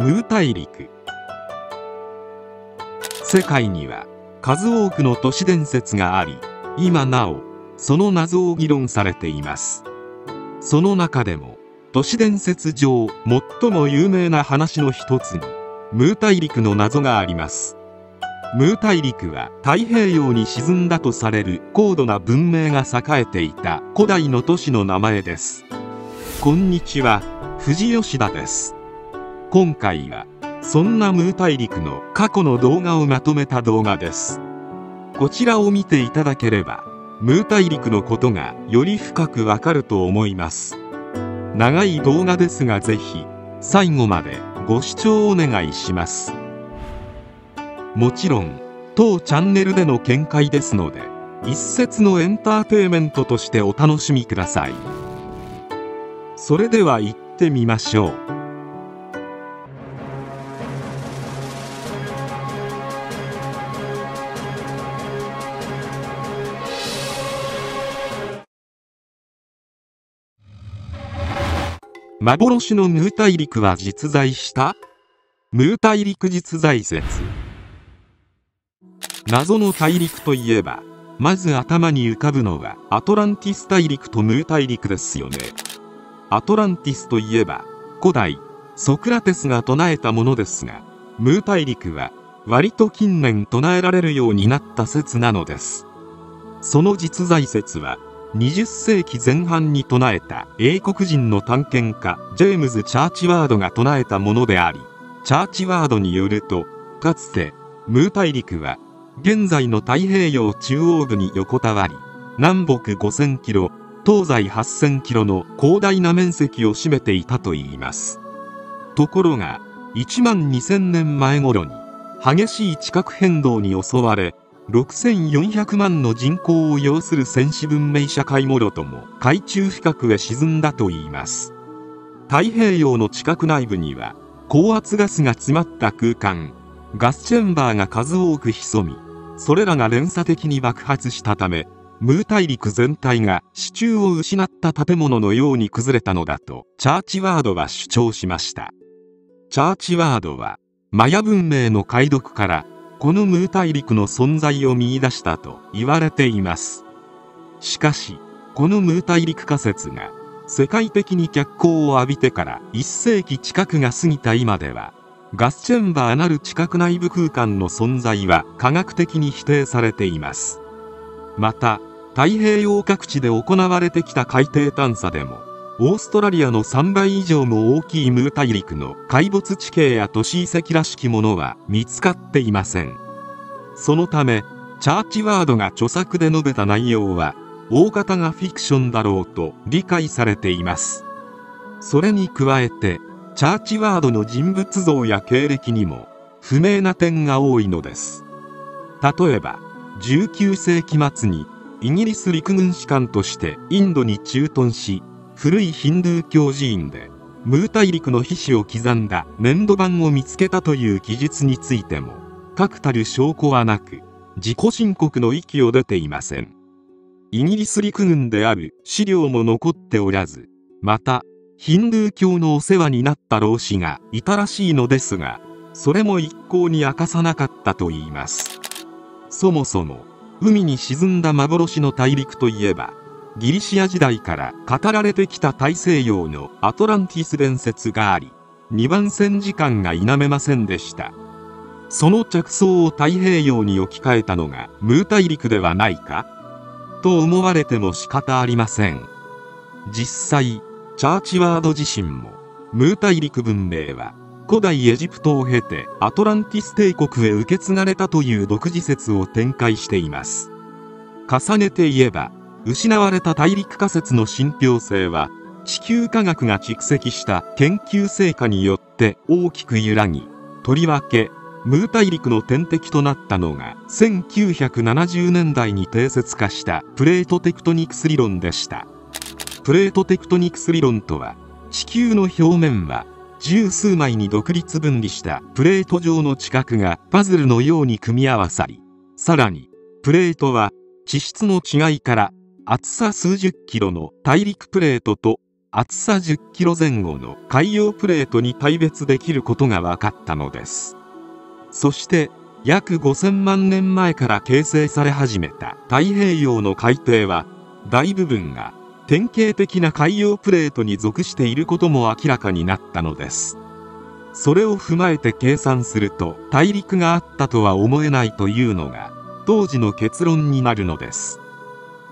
ムー大陸。世界には数多くの都市伝説があり今なおその謎を議論されています。その中でも都市伝説上最も有名な話の一つにムー大陸の謎があります。ムー大陸は太平洋に沈んだとされる高度な文明が栄えていた古代の都市の名前です。こんにちは藤吉田です。今回はそんなムー大陸の過去の動画をまとめた動画です。こちらを見ていただければムー大陸のことがより深くわかると思います。長い動画ですがぜひ最後までご視聴お願いします。もちろん当チャンネルでの見解ですので一説のエンターテイメントとしてお楽しみください。それでは行ってみましょう。幻のムー大陸は実在した？ムー大陸実在説。謎の大陸といえばまず頭に浮かぶのはアトランティス大陸とムー大陸ですよね。アトランティスといえば古代ソクラテスが唱えたものですがムー大陸は割と近年唱えられるようになった説なのです。その実在説は20世紀前半に唱えた英国人の探検家ジェームズ・チャーチワードが唱えたものでありチャーチワードによるとかつてムー大陸は現在の太平洋中央部に横たわり南北5000キロ東西8000キロの広大な面積を占めていたといいます。ところが1万2000年前頃に激しい地殻変動に襲われ6400万の人口を要する戦士文明社会もろとも海中深くへ沈んだといいます。太平洋の地殻内部には高圧ガスが詰まった空間ガスチェンバーが数多く潜みそれらが連鎖的に爆発したためムー大陸全体が支柱を失った建物のように崩れたのだとチャーチワードは主張しました。チャーチワードはマヤ文明の解読からこのムー大陸の存在を見出したと言われています。しかしこのムー大陸仮説が世界的に脚光を浴びてから1世紀近くが過ぎた今ではガスチェンバーなる地殻内部空間の存在は科学的に否定されています。また太平洋各地で行われてきた海底探査でもオーストラリアの3倍以上も大きいムー大陸の海没地形や都市遺跡らしきものは見つかっていません。そのためチャーチワードが著作で述べた内容は大方がフィクションだろうと理解されています。それに加えてチャーチワードの人物像や経歴にも不明な点が多いのです。例えば19世紀末にイギリス陸軍士官としてインドに駐屯し古いヒンドゥー教寺院でムー大陸の皮脂を刻んだ粘土板を見つけたという記述についても確たる証拠はなく自己申告の域を出ていません。イギリス陸軍である資料も残っておらずまたヒンドゥー教のお世話になった老子がいたらしいのですがそれも一向に明かさなかったといいます。そもそも海に沈んだ幻の大陸といえばギリシア時代から語られてきた大西洋のアトランティス伝説があり2番線時間が否めませんでした。その着想を太平洋に置き換えたのがムー大陸ではないかと思われても仕方ありません。実際チャーチワード自身もムー大陸文明は古代エジプトを経てアトランティス帝国へ受け継がれたという独自説を展開しています。重ねて言えば失われた大陸仮説の信憑性は地球科学が蓄積した研究成果によって大きく揺らぎとりわけムー大陸の天敵となったのが1970年代に定説化したプレートテクトニクス理論でした。プレートテクトニクス理論とは地球の表面は十数枚に独立分離したプレート状の地殻がパズルのように組み合わさりさらにプレートは地質の違いから厚さ数十キロの大陸プレートと厚さ10キロ前後の海洋プレートに大別できることが分かったのです。そして約5000万年前から形成され始めた太平洋の海底は大部分が典型的な海洋プレートに属していることも明らかになったのです。それを踏まえて計算すると大陸があったとは思えないというのが当時の結論になるのです。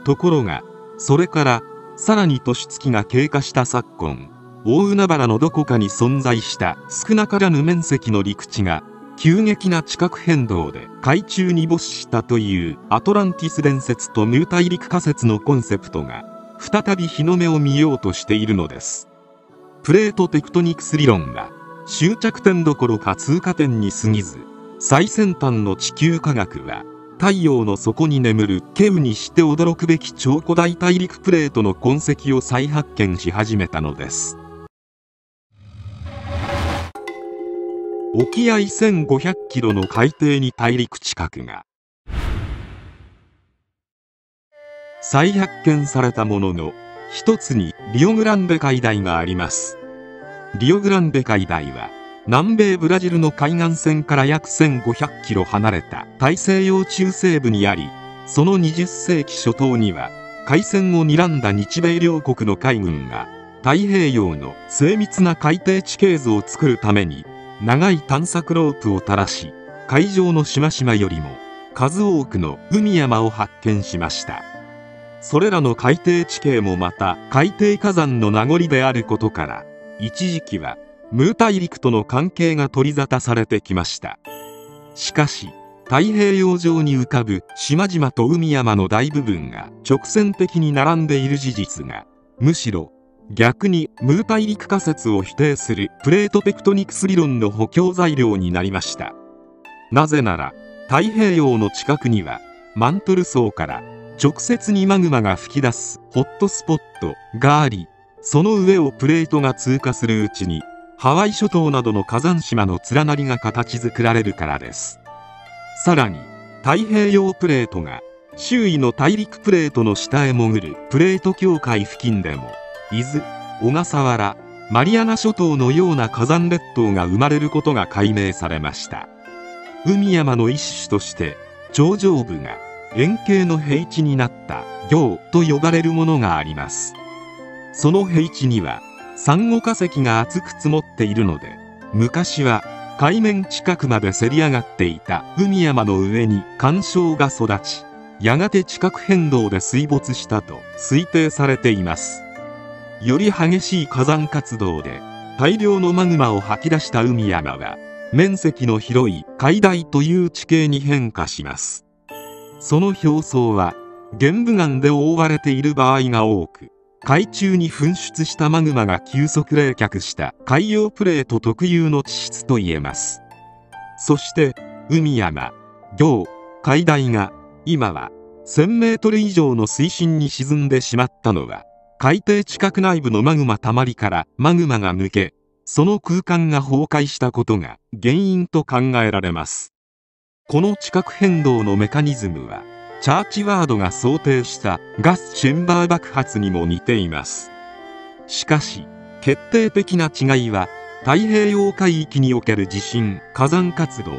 ところがそれからさらに年月が経過した昨今大海原のどこかに存在した少なからぬ面積の陸地が急激な地殻変動で海中に没したというアトランティス伝説とムー大陸仮説のコンセプトが再び日の目を見ようとしているのです。プレートテクトニクス理論は終着点どころか通過点に過ぎず最先端の地球科学は太陽の底に眠る稀有にして驚くべき超古代大陸プレートの痕跡を再発見し始めたのです。沖合1500キロの海底に大陸地殻が再発見されたものの一つにリオグランデ海大があります。リオグランデ海大は南米ブラジルの海岸線から約1500キロ離れた大西洋中西部にありその20世紀初頭には海戦を睨んだ日米両国の海軍が太平洋の精密な海底地形図を作るために長い探索ロープを垂らし海上の島々よりも数多くの海山を発見しました。それらの海底地形もまた海底火山の名残であることから一時期はムー大陸との関係が取り沙汰されてきました。しかし太平洋上に浮かぶ島々と海山の大部分が直線的に並んでいる事実がむしろ逆にムー大陸仮説を否定するプレートテクトニクス理論の補強材料になりました。なぜなら太平洋の近くにはマントル層から直接にマグマが噴き出すホットスポットがありその上をプレートが通過するうちにハワイ諸島などの火山島の連なりが形作られるからです。さらに太平洋プレートが周囲の大陸プレートの下へ潜るプレート境界付近でも伊豆小笠原マリアナ諸島のような火山列島が生まれることが解明されました。海山の一種として頂上部が円形の平地になった行と呼ばれるものがあります。その平地にはサンゴ化石が厚く積もっているので昔は海面近くまでせり上がっていた海山の上に干渉が育ちやがて地殻変動で水没したと推定されています。より激しい火山活動で大量のマグマを吐き出した海山は面積の広い海大という地形に変化します。その表層は玄武岩で覆われている場合が多く海中に噴出したマグマが急速冷却した海洋プレート特有の地質といえます。そして海山行海大が今は1000メートル以上の水深に沈んでしまったのは海底地殻内部のマグマたまりからマグマが抜けその空間が崩壊したことが原因と考えられます。この地殻変動のメカニズムはチャーチワードが想定したガスチェンバー爆発にも似ています。しかし決定的な違いは太平洋海域における地震火山活動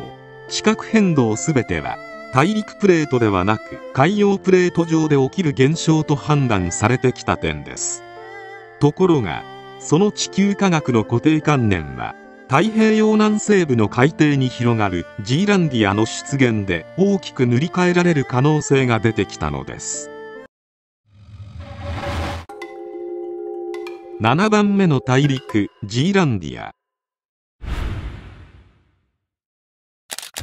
地殻変動すべては大陸プレートではなく海洋プレート上で起きる現象と判断されてきた点です。ところがその地球科学の固定観念は太平洋南西部の海底に広がるジーランディアの出現で大きく塗り替えられる可能性が出てきたのです。7番目の大陸ジーランディア。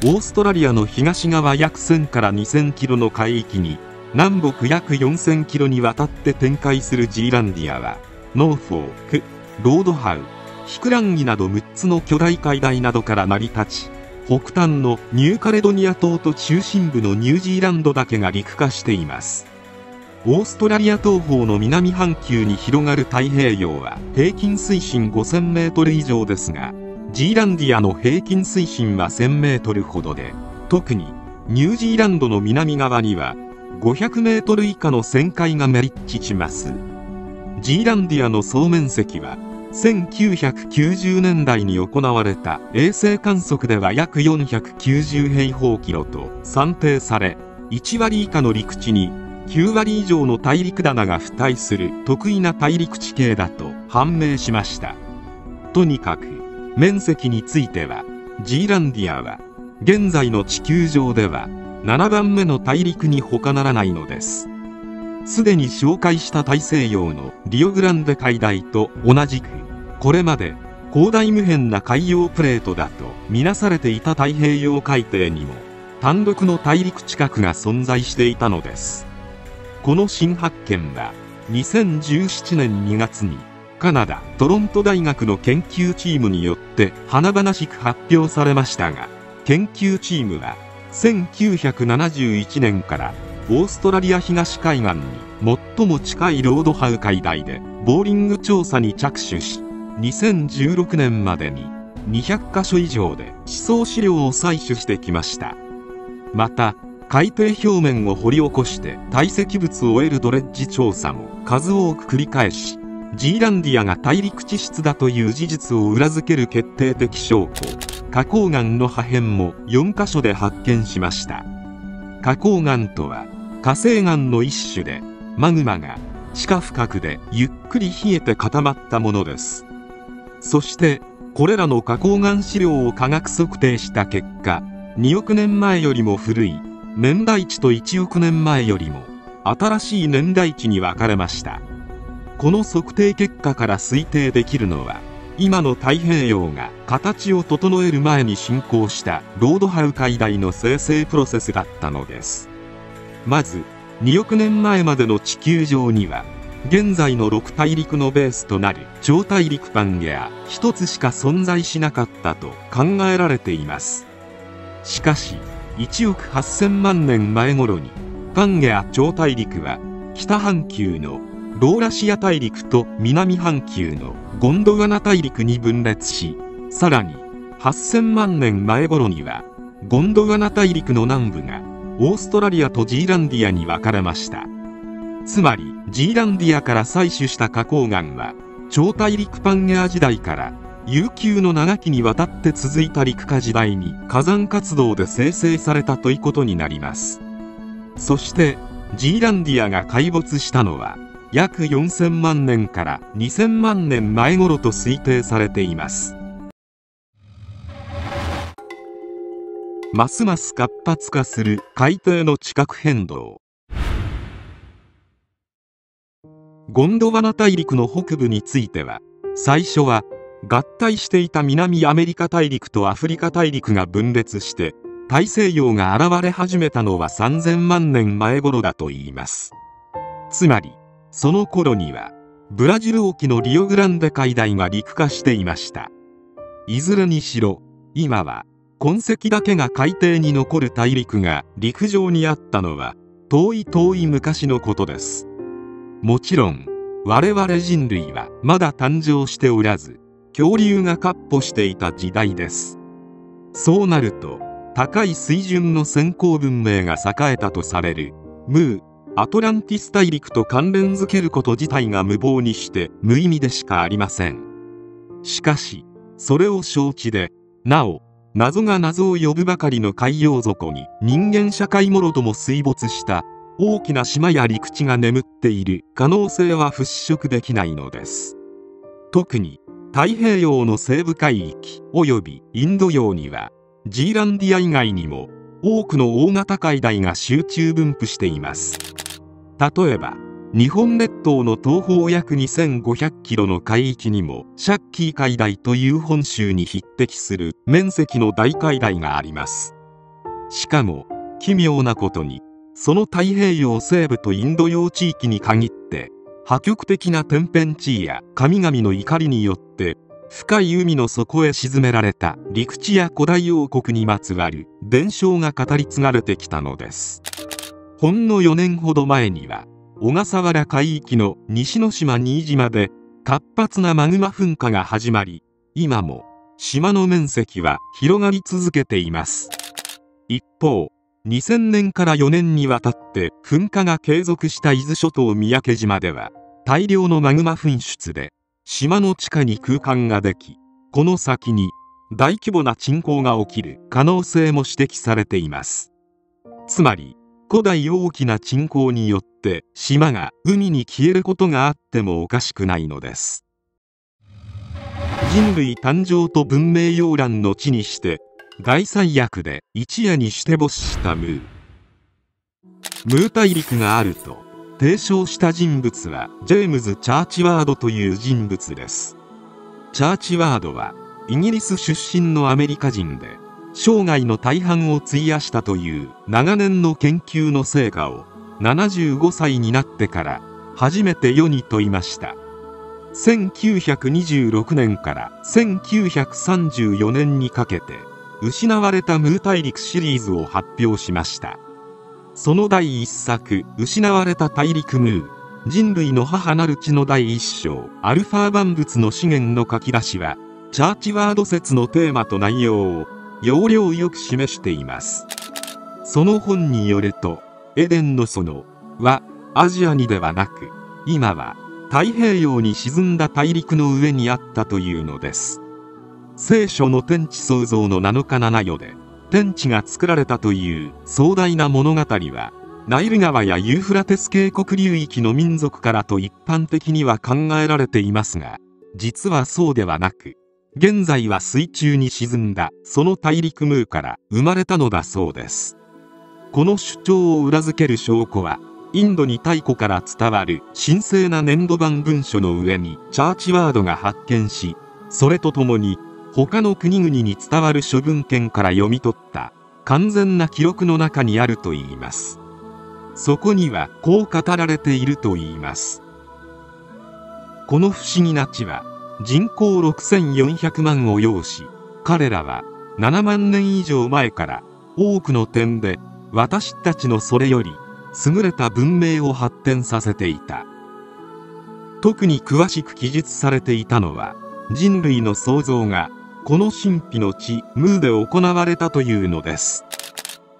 オーストラリアの東側約1000から2000キロの海域に南北約4000キロにわたって展開するジーランディアはノーフォークロードハウヒクランギなど6つの巨大海台などから成り立ち北端のニューカレドニア島と中心部のニュージーランドだけが陸化しています。オーストラリア東方の南半球に広がる太平洋は平均水深5000メートル以上ですがジーランディアの平均水深は1000メートルほどで特にニュージーランドの南側には500メートル以下の旋回がメリッチします。ジーランディアの総面積は1990年代に行われた衛星観測では約490平方キロと算定され1割以下の陸地に9割以上の大陸棚が付帯する得意な大陸地形だと判明しました。とにかく面積についてはジーランディアは現在の地球上では7番目の大陸に他ならないのです。すでに紹介した大西洋のリオグランデ海大と同じくこれまで広大無辺な海洋プレートだとみなされていた太平洋海底にも単独の大陸近くが存在していたのです。この新発見は2017年2月にカナダトロント大学の研究チームによって華々しく発表されましたが研究チームは1971年からオーストラリア東海岸に最も近いロードハウ海大でボーリング調査に着手し2016年までに200カ所以上で地層資料を採取してきました。また海底表面を掘り起こして堆積物を得るドレッジ調査も数多く繰り返しジーランディアが大陸地質だという事実を裏付ける決定的証拠花崗岩の破片も4カ所で発見しました。花崗岩とは火成岩の一種でマグマが地下深くでゆっくり冷えて固まったものです。そしてこれらの花崗岩資料を科学測定した結果2億年前よりも古い年代地と1億年前よりも新しい年代地に分かれました。この測定結果から推定できるのは今の太平洋が形を整える前に進行したロードハウ海大の生成プロセスだったのです。まず2億年前までの地球上には現在の6大陸のベースとなる超大陸パンゲア1つしか存在しなかったと考えられています。しかし1億8000万年前頃にパンゲア超大陸は北半球のローラシア大陸と南半球のゴンドワナ大陸に分裂しさらに8000万年前頃にはゴンドワナ大陸の南部がオーストラリアとジーランディアに分かれました。つまりジーランディアから採取した花崗岩は超大陸パンゲア時代から悠久の長きにわたって続いた陸化時代に火山活動で生成されたということになります。そしてジーランディアが壊没したのは約4000万年から2000万年前頃と推定されています。ますます活発化する海底の地殻変動。ゴンドワナ大陸の北部については最初は合体していた南アメリカ大陸とアフリカ大陸が分裂して大西洋が現れ始めたのは3000万年前頃だといいます。つまりその頃にはブラジル沖のリオグランデ海大が陸化していました。いずれにしろ今は痕跡だけが海底に残る大陸が陸上にあったのは遠い遠い昔のことです。もちろん我々人類はまだ誕生しておらず恐竜が闊歩していた時代です。そうなると高い水準の先行文明が栄えたとされるムーアトランティス大陸と関連づけること自体が無謀にして無意味でしかありません。しかしそれを承知でなお謎が謎を呼ぶばかりの海洋底に人間社会もろとも水没した大きな島や陸地が眠っている。可能性は払拭できないのです。特に太平洋の西部海域及びインド洋にはジーランディア以外にも多くの大型海大が集中分布しています。例えば日本列島の東方約2500キロの海域にもシャッキー海大という本州に匹敵する面積の大海大があります。しかも奇妙なことにその太平洋西部とインド洋地域に限って破局的な天変地異や神々の怒りによって深い海の底へ沈められた陸地や古代王国にまつわる伝承が語り継がれてきたのです。ほんの4年ほど前には小笠原海域の西之島新島で活発なマグマ噴火が始まり今も島の面積は広がり続けています。一方2000年から4年にわたって噴火が継続した伊豆諸島三宅島では大量のマグマ噴出で島の地下に空間ができこの先に大規模な沈降が起きる可能性も指摘されています。つまり古代大きな沈降によって島が海に消えることがあってもおかしくないのです。人類誕生と文明溶乱の地にして大災悪で一夜にして没したムー。ムー大陸があると提唱した人物はジェームズ・チャーチワードという人物です。チャーチワードはイギリス出身のアメリカ人で生涯の大半を費やしたという長年の研究の成果を75歳になってから初めて世に問いました。1926年から1934年にかけて失われたムー大陸シリーズを発表しました。その第一作「失われた大陸ムー」人類の母なる地の第一章アルファ万物の資源の書き出しはチャーチワード説のテーマと内容を要領よく示しています。その本によるとエデンの園はアジアにではなく今は太平洋に沈んだ大陸の上にあったというのです。聖書の天地創造の7日7夜で天地が作られたという壮大な物語はナイル川やユーフラテス渓谷流域の民族からと一般的には考えられていますが実はそうではなく現在は水中に沈んだ。その大陸ムーから生まれたのだそうです。この主張を裏付ける証拠はインドに太古から伝わる神聖な粘土板文書の上にチャーチワードが発見しそれとともに他の国々に伝わる処分権から読み取った完全な記録の中にあるといいます。そこにはこう語られているといいます。この不思議な地は人口6400万を要し彼らは7万年以上前から多くの点で私たちのそれより優れた文明を発展させていた。特に詳しく記述されていたのは人類の創造がこの神秘の地ムーで行われたというのです。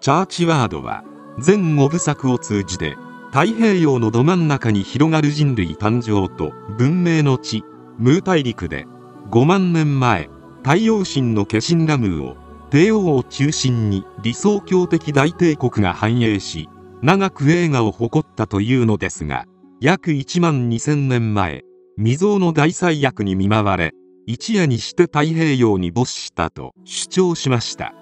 チャーチワードは全5部作を通じて太平洋のど真ん中に広がる人類誕生と文明の地ムー大陸で5万年前太陽神の化身ラムーを帝王を中心に理想郷的大帝国が繁栄し長く栄華を誇ったというのですが約1万2000年前未曾有の大災厄に見舞われ一夜にして太平洋に没したと主張しました。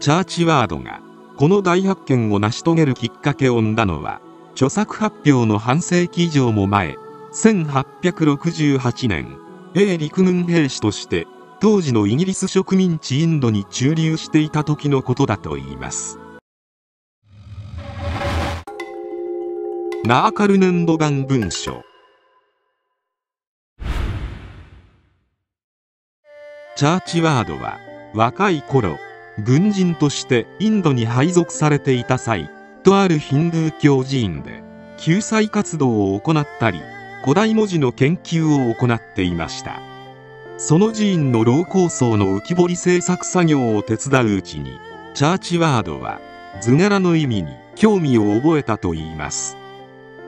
チャーチワードがこの大発見を成し遂げるきっかけを生んだのは著作発表の半世紀以上も前1868年英陸軍兵士として当時のイギリス植民地インドに駐留していた時のことだといいます。ナーカル粘土板文書。チャーチワードは若い頃軍人としてインドに配属されていた際とあるヒンドゥー教寺院で救済活動を行ったり古代文字の研究を行っていました。その寺院の老構想の浮き彫り制作作業を手伝ううちにチャーチワードは図柄の意味に興味を覚えたといいます。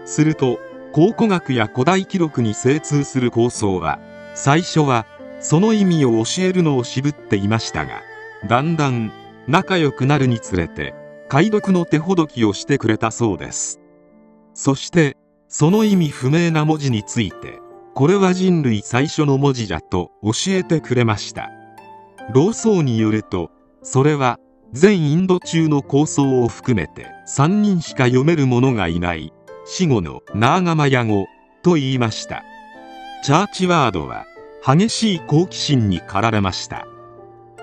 すると考古学や古代記録に精通する構想は最初はその意味を教えるのを渋っていましたがだんだん仲良くなるにつれて解読の手ほどきをしてくれたそうです。そしてその意味不明な文字についてこれは人類最初の文字じゃと教えてくれました。老僧によるとそれは全インド中の構想を含めて3人しか読める者がいない死後のナーガマヤ語と言いました。チャーチワードは激しい好奇心に駆られました。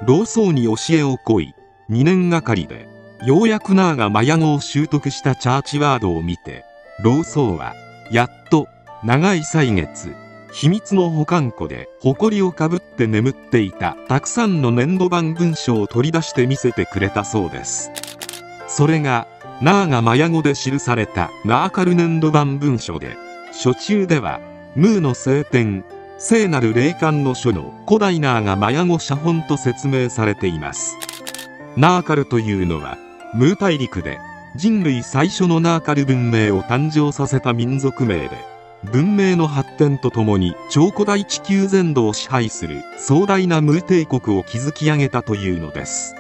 老僧に教えを請い2年がかりでようやくナーがマヤ語を習得したチャーチワードを見て老僧はやっと長い歳月秘密の保管庫で埃をかぶって眠っていたたくさんの粘土板文書を取り出して見せてくれたそうです。それがナーがマヤ語で記されたナーカル粘土板文書で書中ではムーの聖典聖なる霊感の書の古代ナーがマヤ語写本と説明されています。ナーカルというのはムー大陸で人類最初のナーカル文明を誕生させた民族名で文明の発展とともに超古代地球全土を支配する壮大なムー帝国を築き上げたというのです。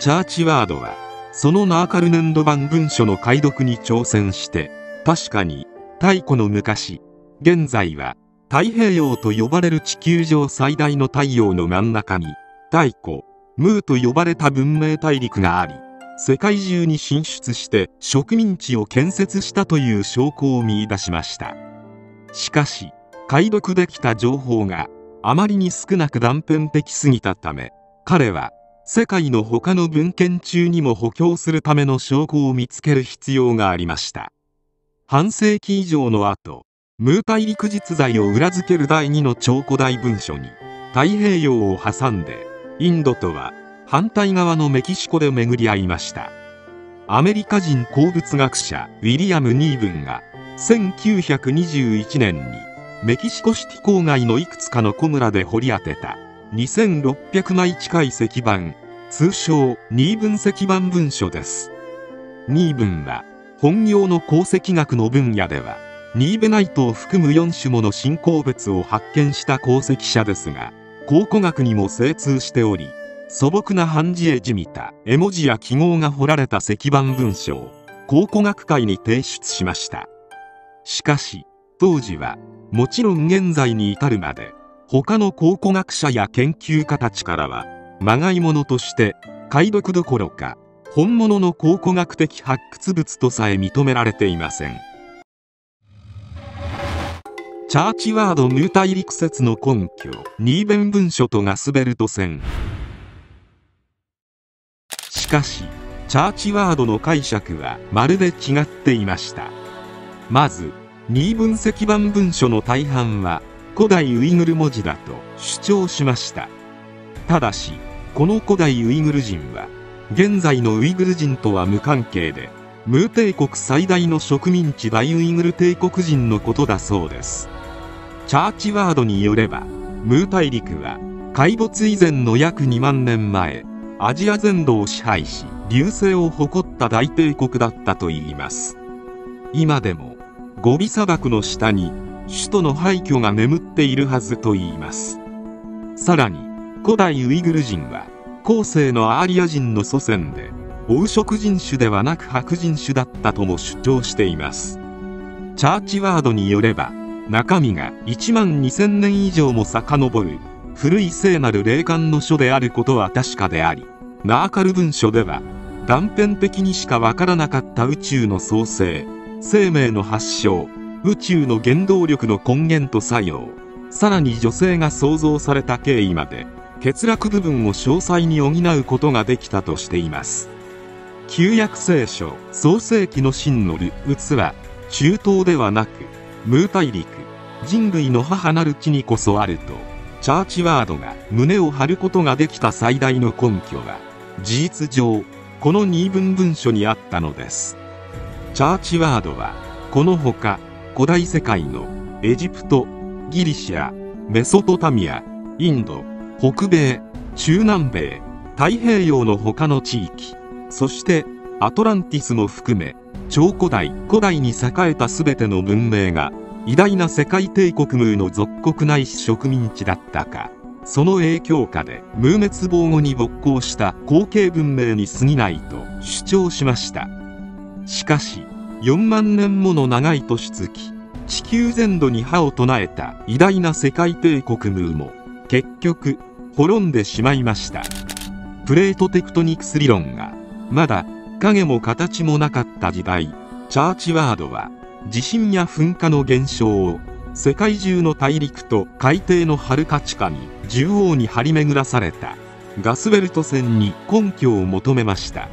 チャーチワードはそのナーカル年度版文書の解読に挑戦して確かに太古の昔現在は太平洋と呼ばれる地球上最大の太陽の真ん中に太古ムーと呼ばれた文明大陸があり世界中に進出して植民地を建設したという証拠を見出しました。しかし解読できた情報があまりに少なく断片的すぎたため彼は世界の他の文献中にも補強するための証拠を見つける必要がありました。半世紀以上の後ムー大陸実在を裏付ける第2の超古代文書に太平洋を挟んでインドとは反対側のメキシコで巡り合いました。アメリカ人鉱物学者ウィリアム・ニーブンが1921年にメキシコシティ郊外のいくつかの小村で掘り当てた2600枚近い石板通称ニーブン石板文書です。ニーブンは本業の鉱石学の分野ではニーベナイトを含む4種もの新鉱物を発見した鉱石者ですが考古学にも精通しており素朴な漢字絵じみた絵文字や記号が彫られた石板文書を考古学会に提出しました。しかし当時はもちろん現在に至るまで他の考古学者や研究家たちからはまがいものとして解読どころか本物の考古学的発掘物とさえ認められていません。チャーチワード入大陸説の根拠ニーベン文書とガスベルト線しかしチャーチワードの解釈はまるで違っていました。まずニーブン石板文書の大半は古代ウイグル文字だと主張しました。ただしこの古代ウイグル人は現在のウイグル人とは無関係でムー帝国最大の植民地大ウイグル帝国人のことだそうです。チャーチワードによればムー大陸は壊没以前の約2万年前アジア全土を支配し流星を誇った大帝国だったといいます。今でもゴビ砂漠の下に首都の廃墟が眠っているはずといいます。さらに古代ウイグル人は後世のアーリア人の祖先で黄色人種ではなく白人種だったとも主張しています。チャーチワードによれば中身が1万2000年以上も遡る古い聖なる霊感の書であることは確かでありナーカル文書では断片的にしかわからなかった宇宙の創生生命の発祥宇宙の原動力の根源と作用さらに女性が創造された経緯まで欠落部分を詳細に補うことができたとしています。旧約聖書創世記の真のる器中東ではなくムー大陸人類の母なる地にこそあるとチャーチワードが胸を張ることができた最大の根拠は事実上この2分文書にあったのです。チャーチワードはこのほか古代世界のエジプトギリシャメソポタミアインド北米中南米太平洋の他の地域そしてアトランティスも含め超古代古代に栄えた全ての文明が偉大な世界帝国ムーの属国ないし植民地だったか。その影響下でムー滅亡後に勃興した後継文明に過ぎないと主張しました。しかし4万年もの長い年月地球全土に歯を唱えた偉大な世界帝国ムーも結局滅んでしまいました。プレートテクトニクス理論がまだ影も形もなかった時代チャーチワードは地震や噴火の現象を世界中の大陸と海底のはるか地下に縦横に張り巡らされた。ガスベルト線に根拠を求めました。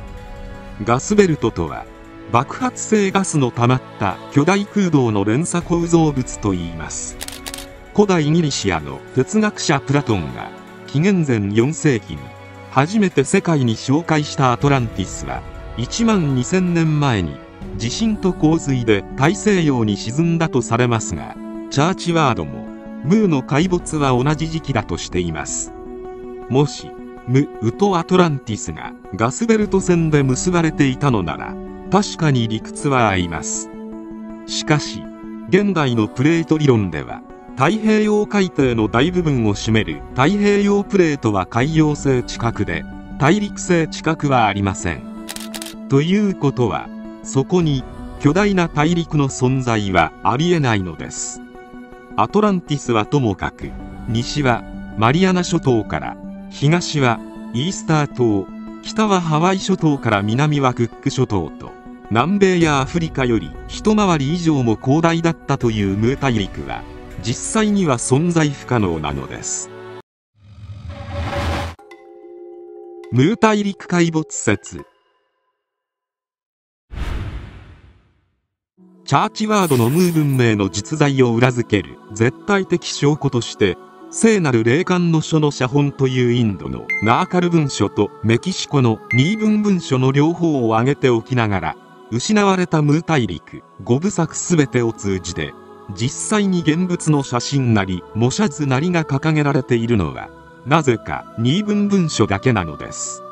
ガスベルトとは爆発性ガスの溜まった巨大空洞の連鎖構造物といいます。古代ギリシアの哲学者プラトンが紀元前4世紀に初めて世界に紹介したアトランティスは1万2000年前に地震と洪水で大西洋に沈んだとされますがチャーチワードもムーの壊没は同じ時期だとしています。もしム・ウト・アトランティスがガスベルト線で結ばれていたのなら確かに理屈は合います。しかし現代のプレート理論では太平洋海底の大部分を占める太平洋プレートは海洋性地殻で大陸性地殻はありません。ということはそこに巨大な大陸の存在はありえないのです。アトランティスはともかく西はマリアナ諸島から東はイースター島北はハワイ諸島から南はクック諸島と南米やアフリカより一回り以上も広大だったというムー大陸は実際には存在不可能なのです。ムー大陸海没説チャーチワードのムー文明の実在を裏付ける絶対的証拠として聖なる霊感の書の写本というインドのナーカル文書とメキシコのニーブン文書の両方を挙げておきながら失われたムー大陸5部作全てを通じて実際に現物の写真なり模写図なりが掲げられているのはなぜかニーブン文書だけなのです。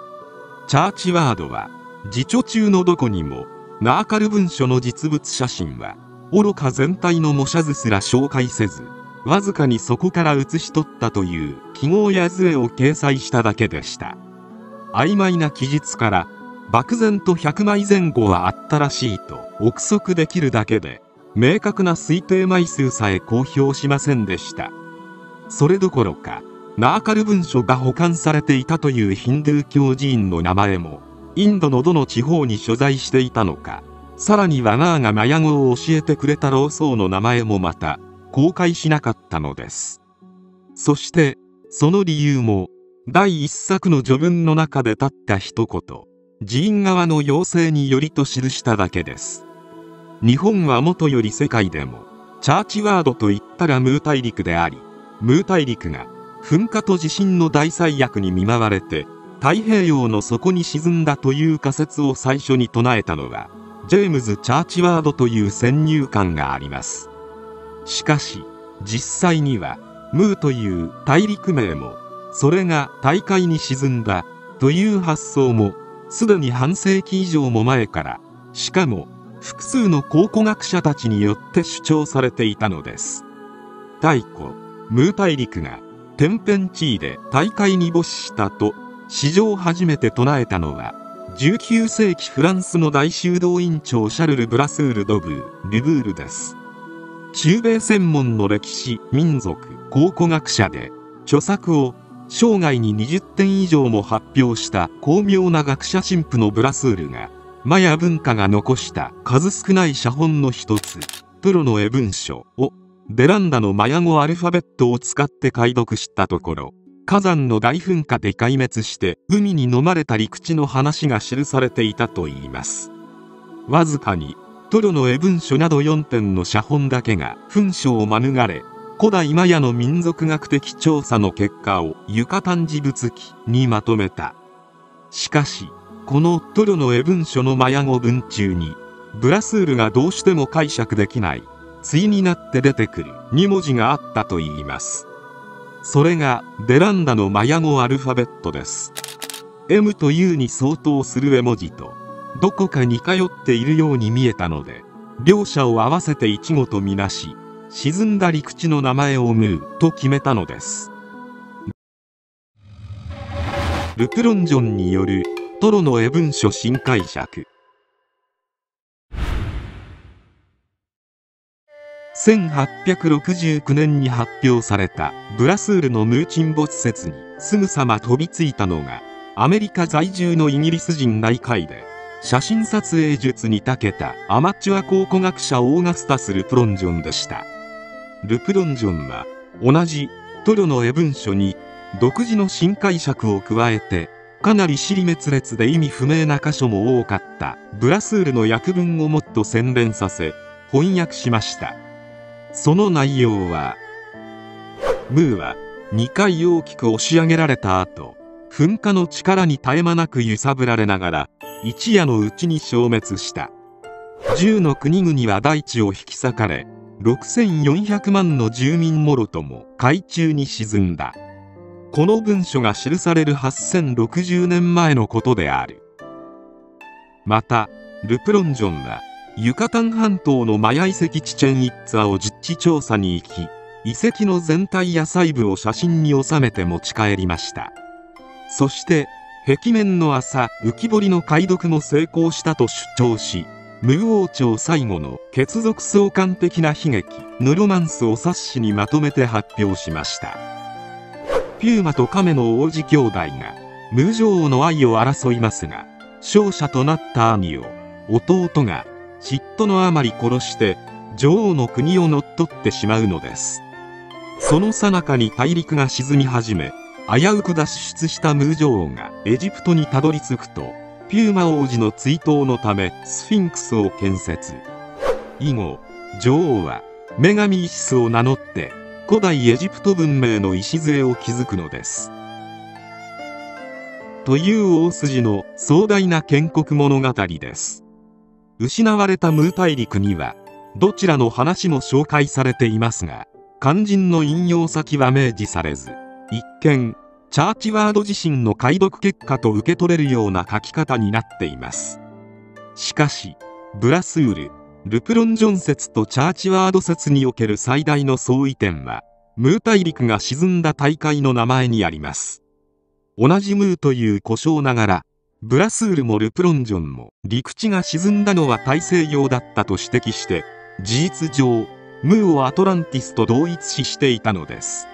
チャーチワードは辞書中のどこにもナーカル文書の実物写真は愚か全体の模写図すら紹介せずわずかにそこから写し取ったという記号や図絵を掲載しただけでした。曖昧な記述から漠然と100枚前後はあったらしいと憶測できるだけで明確な推定枚数さえ公表しませんでした。それどころかナーカル文書が保管されていたというヒンドゥー教寺院の名前もインドのどの地方に所在していたのかさらにはナーがマヤ語を教えてくれた老僧の名前もまた公開しなかったのです。そしてその理由も第一作の序文の中で立った一言寺院側の要請によりと記しただけです。日本はもとより世界でもチャーチワードといったらムー大陸でありムー大陸が噴火と地震の大災悪に見舞われて太平洋の底に沈んだという仮説を最初に唱えたのはジェームズ・チャーチワードという先入観があります。しかし実際にはムーという大陸名もそれが大海に沈んだという発想もすでに半世紀以上も前からしかも複数の考古学者たちによって主張されていたのです。太古ムー大陸が天変地異で大海に没したと史上初めて唱えたのは19世紀フランスの大修道院長シャルル・ブラスール・ドブー・ルブールです。中米専門の歴史民族考古学者で著作を生涯に20点以上も発表した巧妙な学者神父のブラスールがマヤ文化が残した数少ない写本の一つプロの絵文書をベランダのマヤ語アルファベットを使って解読したところ火山の大噴火で壊滅して海に飲まれた陸地の話が記されていたといいます。わずかにトロの絵文書など4点の写本だけが噴書を免れ古代マヤの民族学的調査の結果をユカタン事物記にまとめた。しかしこのトロの絵文書のマヤ語文中にブラスールがどうしても解釈できない対になって出てくる2文字があったといいます。それがベランダのマヤ語アルファベットです。M と U に相当する絵文字とどこか似通っているように見えたので両者を合わせて一語とみなし沈んだ陸地の名前をムーと決めたのです。ルプロンジョンによるトロの絵文書新解釈。1869年に発表されたブラスールのムー沈没説にすぐさま飛びついたのがアメリカ在住のイギリス人内科医で写真撮影術に長けたアマチュア考古学者オーガスタス・ルプロンジョンでした。ルプロンジョンは同じトロの絵文書に独自の新解釈を加えてかなり尻滅裂で意味不明な箇所も多かったブラスールの訳文をもっと洗練させ翻訳しました。その内容はムーは2回大きく押し上げられた後噴火の力に絶え間なく揺さぶられながら一夜のうちに消滅した。10の国々は大地を引き裂かれ6400万の住民もろとも海中に沈んだ。この文書が記される8060年前のことである。またルプロンジョンはユカタン半島のマヤ遺跡チチェンイッツァを実地調査に行き遺跡の全体や細部を写真に収めて持ち帰りました。そして壁面の朝浮き彫りの解読も成功したと主張しムー王朝最後の血族相関的な悲劇ヌロマンスを冊子にまとめて発表しました。ピューマとカメの王子兄弟がムー女王の愛を争いますが勝者となった兄を弟が嫉妬のあまり殺して女王の国を乗っ取ってしまうのです。その最中に大陸が沈み始め危うく脱出したムー女王がエジプトにたどり着くとピューマ王子の追悼のためスフィンクスを建設。以後女王は女神イシスを名乗って古代エジプト文明の礎を築くのです。という大筋の壮大な建国物語です。失われたムー大陸にはどちらの話も紹介されていますが肝心の引用先は明示されず一見チャーチワード自身の解読結果と受け取れるような書き方になっています。しかしブラスールルプロンジョン説とチャーチワード説における最大の相違点はムー大陸が沈んだ大会の名前にあります。同じムーという故障ながらブラスールもルプロンジョンも陸地が沈んだのは大西洋だったと指摘して事実上ムーをアトランティスと同一視していたのです。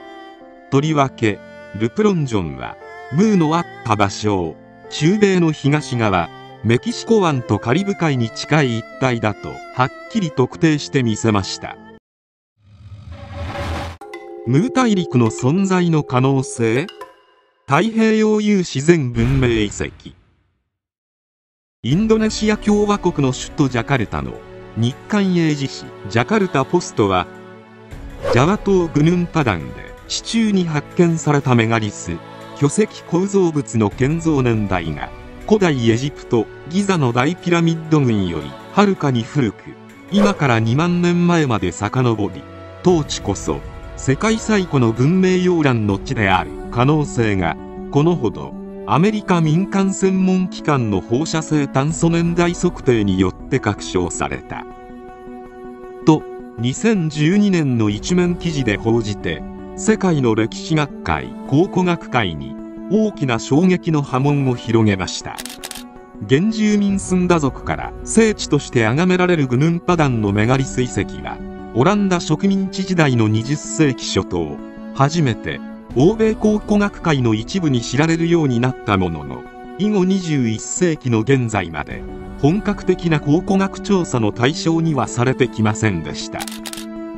とりわけルプロンジョンはムーのあった場所を中米の東側メキシコ湾とカリブ海に近い一帯だとはっきり特定してみせました。ムー大陸の存在の可能性？太平洋有自然文明遺跡。インドネシア共和国の首都ジャカルタの日刊英字紙ジャカルタポストはジャワ島グヌンパダンで地中に発見されたメガリス巨石構造物の建造年代が古代エジプトギザの大ピラミッド群よりはるかに古く今から2万年前まで遡り当地こそ世界最古の文明洋欄の地である可能性がこのほどアメリカ民間専門機関の放射性炭素年代測定によって確証された。と2012年の一面記事で報じて世界の歴史学会考古学会に大きな衝撃の波紋を広げました。原住民スンダ族から聖地として崇められるグヌンパダンのメガリス遺跡はオランダ植民地時代の20世紀初頭初めて欧米考古学会の一部に知られるようになったものの以後21世紀の現在まで本格的な考古学調査の対象にはされてきませんでした。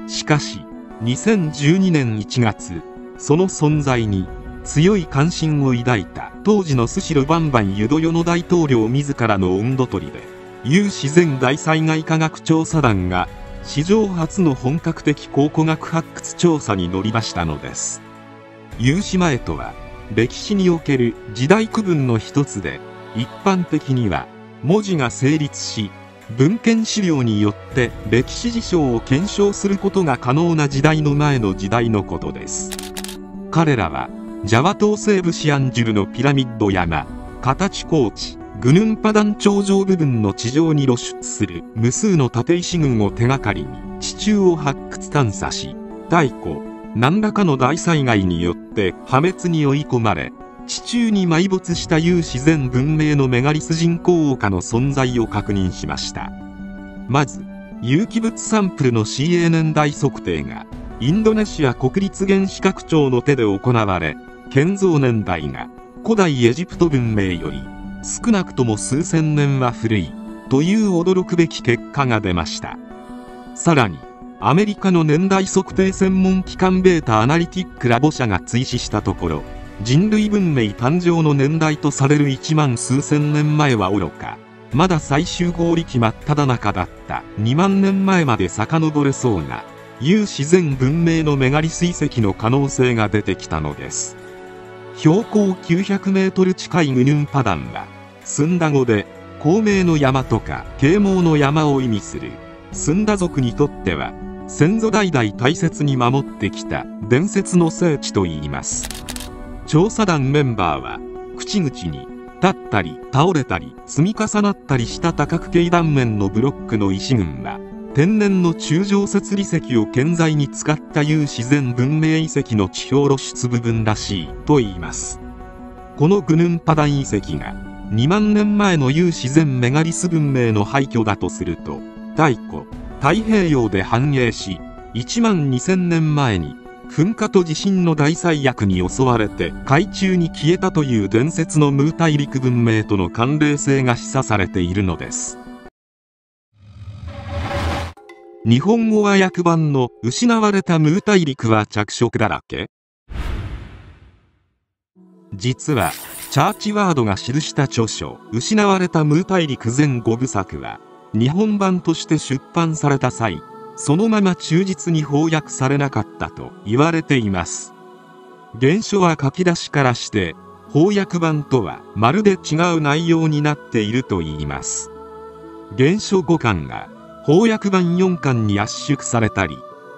しかし2012年1月その存在に強い関心を抱いた当時のスシロバンバンユドヨの大統領自らの温度取りで有自然大災害科学調査団が史上初の本格的考古学発掘調査に乗り出したのです。有志前とは歴史における時代区分の一つで一般的には文字が成立し文献資料によって歴史事象を検証することが可能な時代の前の時代のことです。彼らはジャワ島西部シアンジュルのピラミッド山形高地グヌンパダン頂上部分の地上に露出する無数の縦石群を手がかりに地中を発掘探査し太古何らかの大災害によって破滅に追い込まれ地中に埋没した有自然文明のメガリス人工丘の存在を確認しました。まず有機物サンプルの CA 年代測定がインドネシア国立原子核庁の手で行われ建造年代が古代エジプト文明より少なくとも数千年は古いという驚くべき結果が出ました。さらにアメリカの年代測定専門機関ベータアナリティックラボ社が追試したところ人類文明誕生の年代とされる1万数千年前は愚かまだ最終合力真っ只中だった。2万年前まで遡れそうな有自然文明のメガリス遺跡の可能性が出てきたのです。標高900メートル近いグニュンパダンはスンダ語で光明の山とか啓蒙の山を意味するスンダ族にとっては先祖代々大切に守ってきた伝説の聖地といいます。調査団メンバーは口々に立ったり倒れたり積み重なったりした多角形断面のブロックの石群は天然の柱状節理石を建材に使った有自然文明遺跡の地表露出部分らしいと言います。このグヌンパダン遺跡が2万年前の有自然メガリス文明の廃墟だとすると太古太平洋で繁栄し1万2000年前に噴火と地震の大災悪に襲われて海中に消えたという伝説のムー大陸文明との関連性が示唆されているのです。日本語和訳版の失われたムー大陸は着色だらけ。実はチャーチワードが記した著書「失われたムー大陸全5部作」は日本版として出版された際そのまま忠実に翻訳されなかったと言われています。原書は書き出しからして翻訳版とはまるで違う内容になっているといいます。原書5巻が翻訳版4巻に圧縮されたり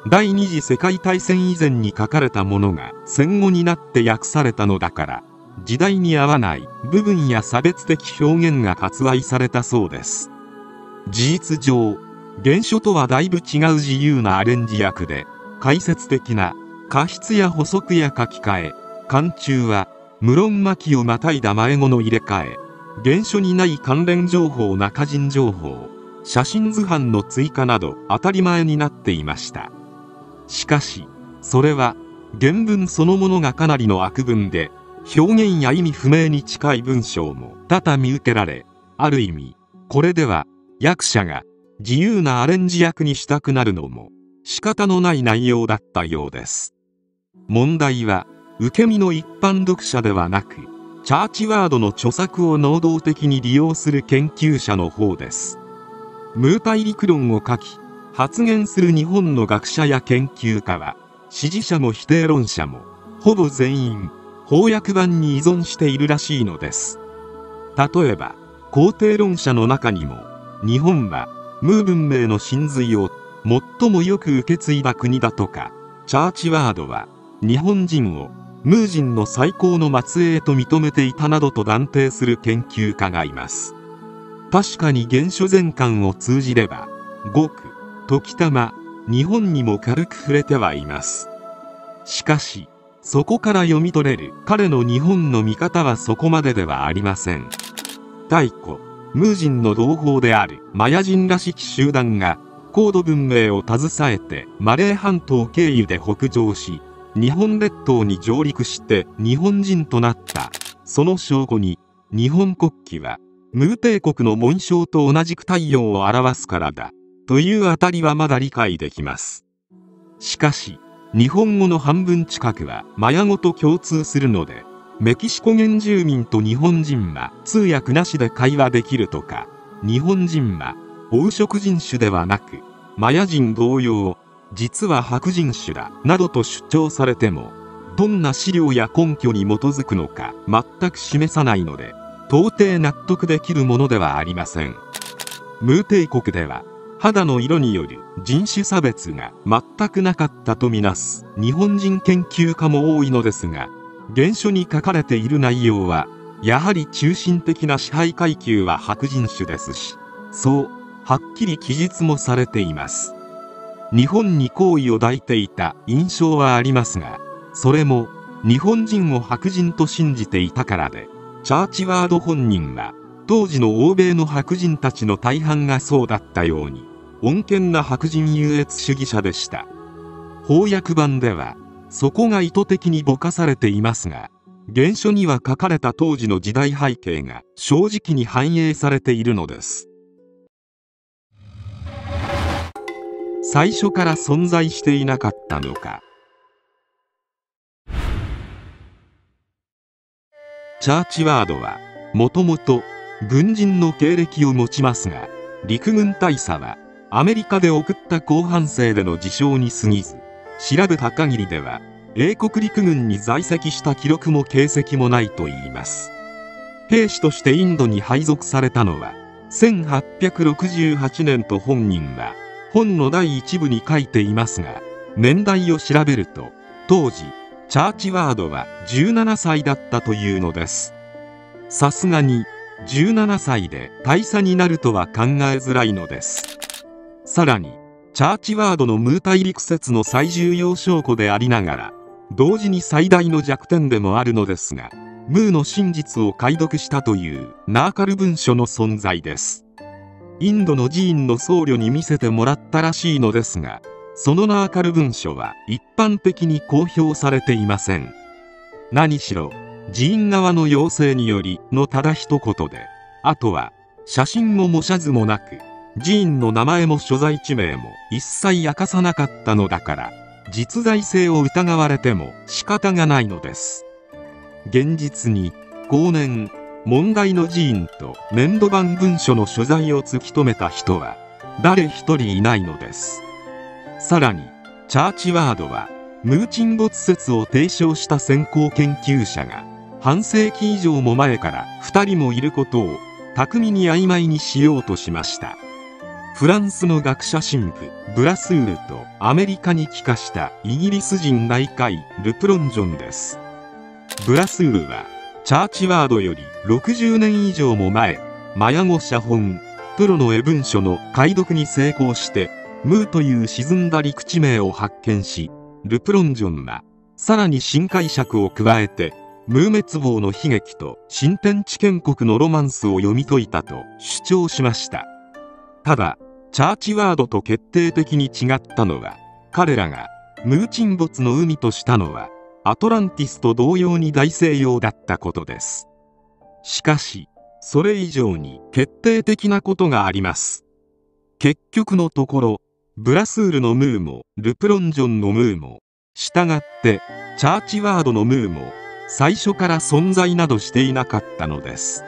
第二次世界大戦以前に書かれたものが戦後になって訳されたのだから時代に合わない部分や差別的表現が割愛されたそうです。事実上原書とはだいぶ違う自由な。アレンジ役で解説的な過失や補足や書き換え。貫中は無論巻をまたいだ前語の入れ替え。原書にない関連情報中人情報。写真図版の追加など当たり前になっていましたしかしそれは原文そのものがかなりの悪文で表現や意味不明に近い文章も多々見受けられある意味これでは役者が自由なアレンジ役にしたくなるのも仕方のない内容だったようです。問題は受け身の一般読者ではなくチャーチワードの著作を能動的に利用する研究者の方です。ムー大陸論を書き発言する日本の学者や研究家は支持者も否定論者もほぼ全員翻訳版に依存しているらしいのです。例えば肯定論者の中にも日本はムー文明の真髄を最もよく受け継いだ国だとかチャーチワードは日本人をムー人の最高の末裔と認めていたなどと断定する研究家がいます。確かに原書全巻を通じればごく時たま日本にも軽く触れてはいます。しかしそこから読み取れる彼の日本の見方はそこまでではありません。太古ムー人の同胞であるマヤ人らしき集団が高度文明を携えてマレー半島経由で北上し日本列島に上陸して日本人となった。その証拠に日本国旗はムー帝国の紋章と同じく太陽を表すからだ。というあたりはまだ理解できます。しかし日本語の半分近くはマヤ語と共通するのでメキシコ原住民と日本人は通訳なしで会話できるとか。日本人は黄色人種ではなくマヤ人同様実は白人種だなどと主張されてもどんな資料や根拠に基づくのか全く示さないので到底納得できるものではありません。ムー帝国では肌の色による人種差別が全くなかったとみなす日本人研究家も多いのですが原書に書かれている内容はやはり中心的な支配階級は白人種ですしそうはっきり記述もされています。日本に好意を抱いていた印象はありますがそれも日本人を白人と信じていたからでチャーチワード本人は当時の欧米の白人たちの大半がそうだったように穏健な白人優越主義者でした。翻訳版ではそこが意図的にぼかされていますが原書には書かれた当時の時代背景が正直に反映されているのです。最初から存在していなかったのか。チャーチワードはもともと軍人の経歴を持ちますが陸軍大佐はアメリカで送った後半生での自称に過ぎず調べた限りでは英国陸軍に在籍した記録も形跡もないと言います。兵士としてインドに配属されたのは1868年と本人は本の第一部に書いていますが年代を調べると当時チャーチワードは17歳だったというのです。さすがに17歳で大佐になるとは考えづらいのです。さらにチャーチワードのムー大陸説の最重要証拠でありながら同時に最大の弱点でもあるのですがムーの真実を解読したというナーカル文書の存在です。インドの寺院の僧侶に見せてもらったらしいのですがそのナーカル文書は一般的に公表されていません。何しろ寺院側の要請によりのただ一言であとは写真も模写図もなく寺院の名前も所在地名も一切明かさなかったのだから実在性を疑われても仕方がないのです。現実に後年問題の寺院と年度版文書の所在を突き止めた人は誰一人いないのです。さらにチャーチワードはムー沈没説を提唱した先行研究者が半世紀以上も前から2人もいることを巧みに曖昧にしようとしました。フランスの学者神父ブラスールとアメリカに帰化したイギリス人内科医ルプロンジョンです。ブラスールはチャーチワードより60年以上も前マヤ語写本プロの絵文書の解読に成功してムーという沈んだ陸地名を発見しルプロンジョンはさらに新解釈を加えてムー滅亡の悲劇と新天地建国のロマンスを読み解いたと主張しました。ただチャーチワードと決定的に違ったのは彼らがムー沈没の海としたのはアトランティスと同様に大西洋だったことです。しかしそれ以上に決定的なことがあります。結局のところブラスールのムーもルプロンジョンのムーも従ってチャーチワードのムーも最初から存在などしていなかったのです。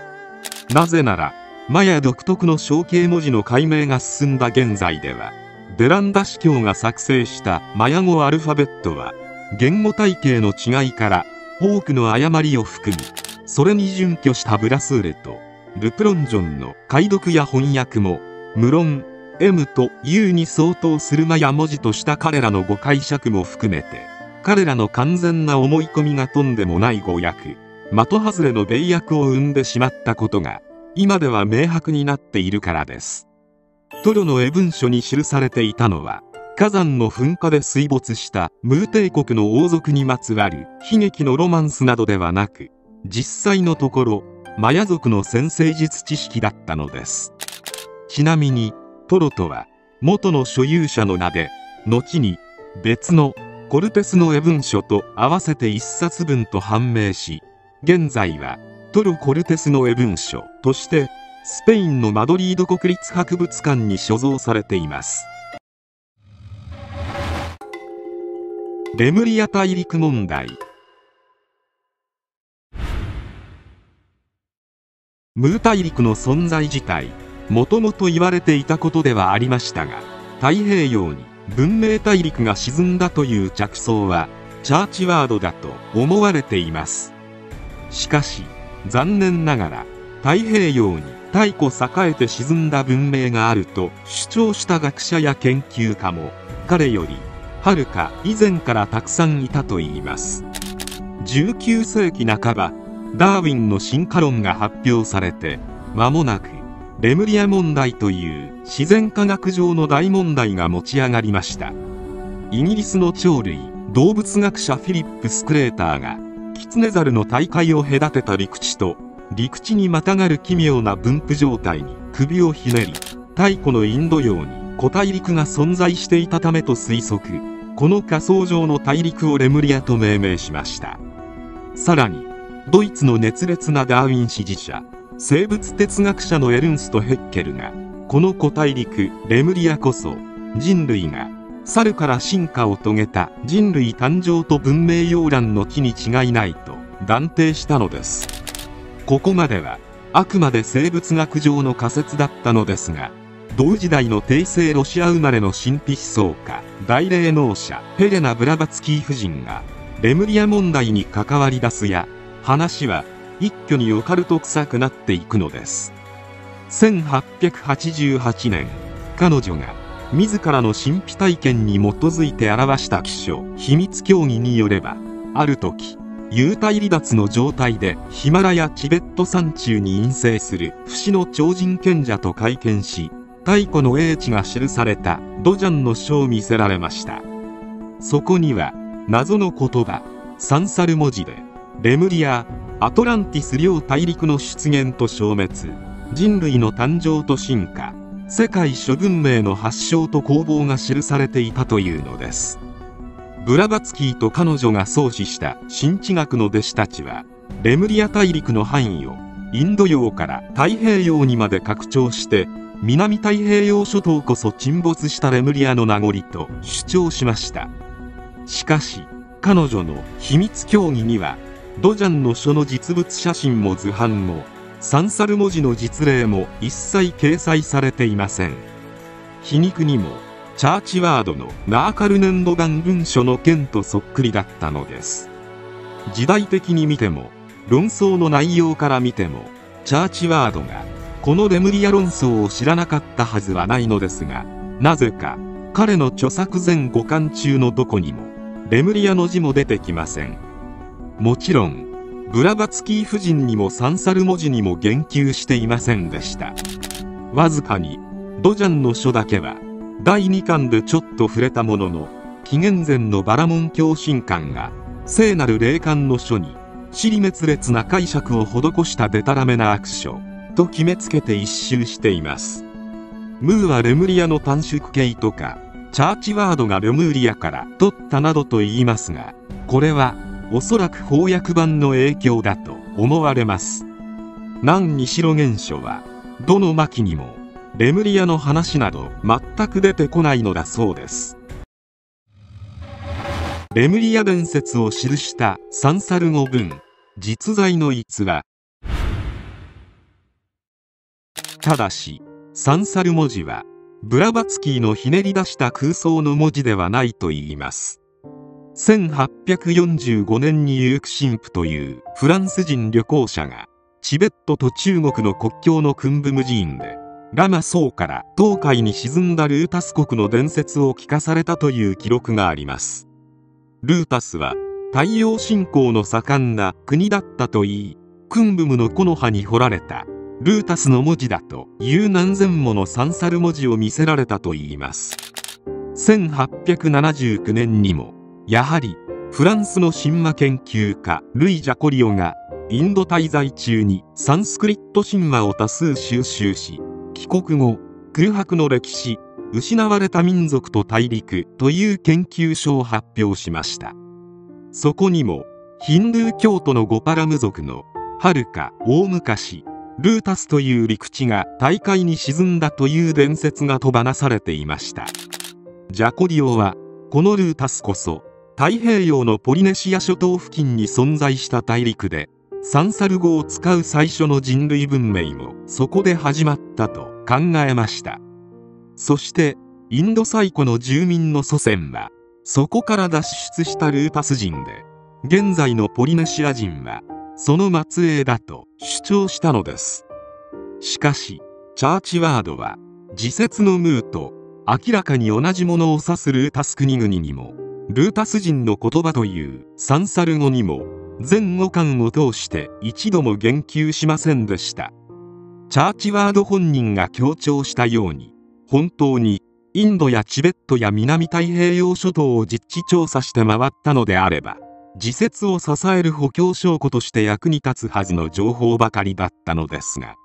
なぜならマヤ独特の象形文字の解明が進んだ現在ではベランダ司教が作成したマヤ語アルファベットは言語体系の違いから多くの誤りを含みそれに準拠したブラスーレとルプロンジョンの解読や翻訳も無論 M と U に相当するマヤ文字とした彼らの誤解釈も含めて彼らの完全な思い込みがとんでもない誤訳的外れの米訳を生んでしまったことが今では明白になっているからです。トロの絵文書に記されていたのは火山の噴火で水没したムー帝国の王族にまつわる悲劇のロマンスなどではなく実際のところマヤ族の先生術知識だったのです。ちなみにトロとは元の所有者の名で後に別のコルテスの絵文書と合わせて一冊分と判明し現在はトロ・コルテスの絵文書としてスペインのマドリード国立博物館に所蔵されています。レムリア大陸問題。ムー大陸の存在自体もともと言われていたことではありましたが太平洋に文明大陸が沈んだという着想はチャーチワードだと思われています。しかし残念ながら太平洋に太古栄えて沈んだ文明があると主張した学者や研究家も彼よりはるか以前からたくさんいたといいます。19世紀半ばダーウィンの進化論が発表されて間もなくレムリア問題という自然科学上の大問題が持ち上がりました。イギリスの鳥類動物学者フィリップ・スクレーターがキツネザルの大海を隔てた陸地と陸地にまたがる奇妙な分布状態に首をひねり太古のインド洋に古大陸が存在していたためと推測。この仮想上の大陸をレムリアと命名しました。さらにドイツの熱烈なダーウィン支持者生物哲学者のエルンスト・ヘッケルがこの古大陸レムリアこそ人類が猿から進化を遂げた人類誕生と文明洋乱の木に違いないと断定したのです。ここまではあくまで生物学上の仮説だったのですが同時代の帝政ロシア生まれの神秘思想家大霊能者ヘレナ・ブラバツキー夫人がレムリア問題に関わり出すや話は一挙にオカルト臭くなっていくのです。1888年彼女が自らの神秘体験に基づいて表した気象秘密教義によればある時幽体離脱の状態でヒマラヤチベット山中に陰性する不死の超人賢者と会見し太古の英知が記されたドジャンの書を見せられました。そこには謎の言葉サンサル文字でレムリアアトランティス両大陸の出現と消滅人類の誕生と進化世界諸文明の発祥と攻防が記されていたというのです。ブラバツキーと彼女が創始した新地学の弟子たちはレムリア大陸の範囲をインド洋から太平洋にまで拡張して南太平洋諸島こそ沈没したレムリアの名残と主張しました。しかし彼女の秘密協議にはドジャンの書の実物写真も図版もサンサル文字の実例も一切掲載されていません。皮肉にもチャーチワードのナーカル年度版文書の件とそっくりだったのです。時代的に見ても論争の内容から見てもチャーチワードがこのレムリア論争を知らなかったはずはないのですがなぜか彼の著作全5巻中のどこにもレムリアの字も出てきません。もちろんブラバツキー夫人にもサンサル文字にも言及していませんでした。わずかにドジャンの書だけは第2巻でちょっと触れたものの紀元前のバラモン教神官が聖なる霊感の書に尻滅裂な解釈を施したデタラメな悪書と決めつけて一周しています。ムーはレムリアの短縮形とかチャーチワードがレムリアから取ったなどと言いますがこれはおそらく翻訳版の影響だと思われます。何にしろ原書はどの巻にもレムリアの話など全く出てこないのだそうです。レムリア伝説を記したサンサル語文実在の逸話。ただしサンサル文字はブラバツキーのひねり出した空想の文字ではないと言います。1845年にユーク神父というフランス人旅行者がチベットと中国の国境のクンブム寺院でラマ宋から東海に沈んだルータス国の伝説を聞かされたという記録があります。ルータスは太陽信仰の盛んな国だったといいクンブムの木の葉に彫られた。ルータスの文字だという何千ものサンサル文字を見せられたといいます。1879年にもやはりフランスの神話研究家ルイ・ジャコリオがインド滞在中にサンスクリット神話を多数収集し帰国後空白の歴史失われた民族と大陸という研究書を発表しました。そこにもヒンドゥー教徒のゴパラム族のはるか大昔ルータスという陸地が大海に沈んだという伝説が飛ばされていました。ジャコリオはこのルータスこそ太平洋のポリネシア諸島付近に存在した大陸でサンサル語を使う最初の人類文明もそこで始まったと考えました。そしてインド最古の住民の祖先はそこから脱出したルータス人で現在のポリネシア人はその末裔だと主張したのです。しかしチャーチワードは自説のムーと明らかに同じものを指すルータス国々にもルータス人の言葉というサンサル語にも全5巻を通して一度も言及しませんでした。チャーチワード本人が強調したように本当にインドやチベットや南太平洋諸島を実地調査して回ったのであれば自説を支える補強証拠として役に立つはずの情報ばかりだったのですが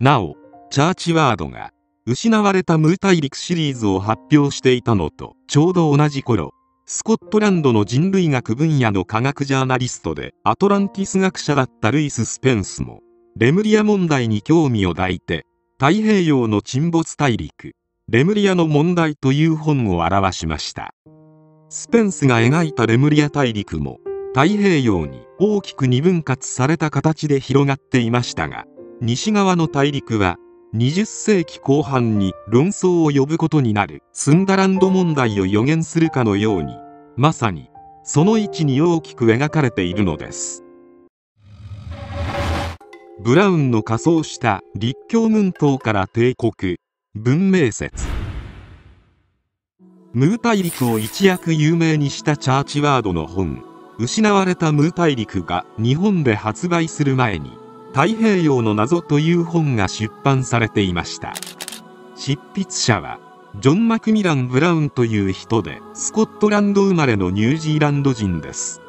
なおチャーチワードが失われたムー大陸シリーズを発表していたのとちょうど同じ頃スコットランドの人類学分野の科学ジャーナリストでアトランティス学者だったルイス・スペンスもレムリア問題に興味を抱いて太平洋の沈没大陸レムリアの問題という本を表しました。スペンスが描いたレムリア大陸も太平洋に大きく二分割された形で広がっていましたが西側の大陸は20世紀後半に論争を呼ぶことになるスンダランド問題を予言するかのようにまさにその位置に大きく描かれているのです。ブラウンの仮装した立教文島から帝国文明説。ムー大陸を一躍有名にしたチャーチワードの本失われたムー大陸が日本で発売する前に太平洋の謎という本が出版されていました。執筆者はジョン・マクミラン・ブラウンという人でスコットランド生まれのニュージーランド人です。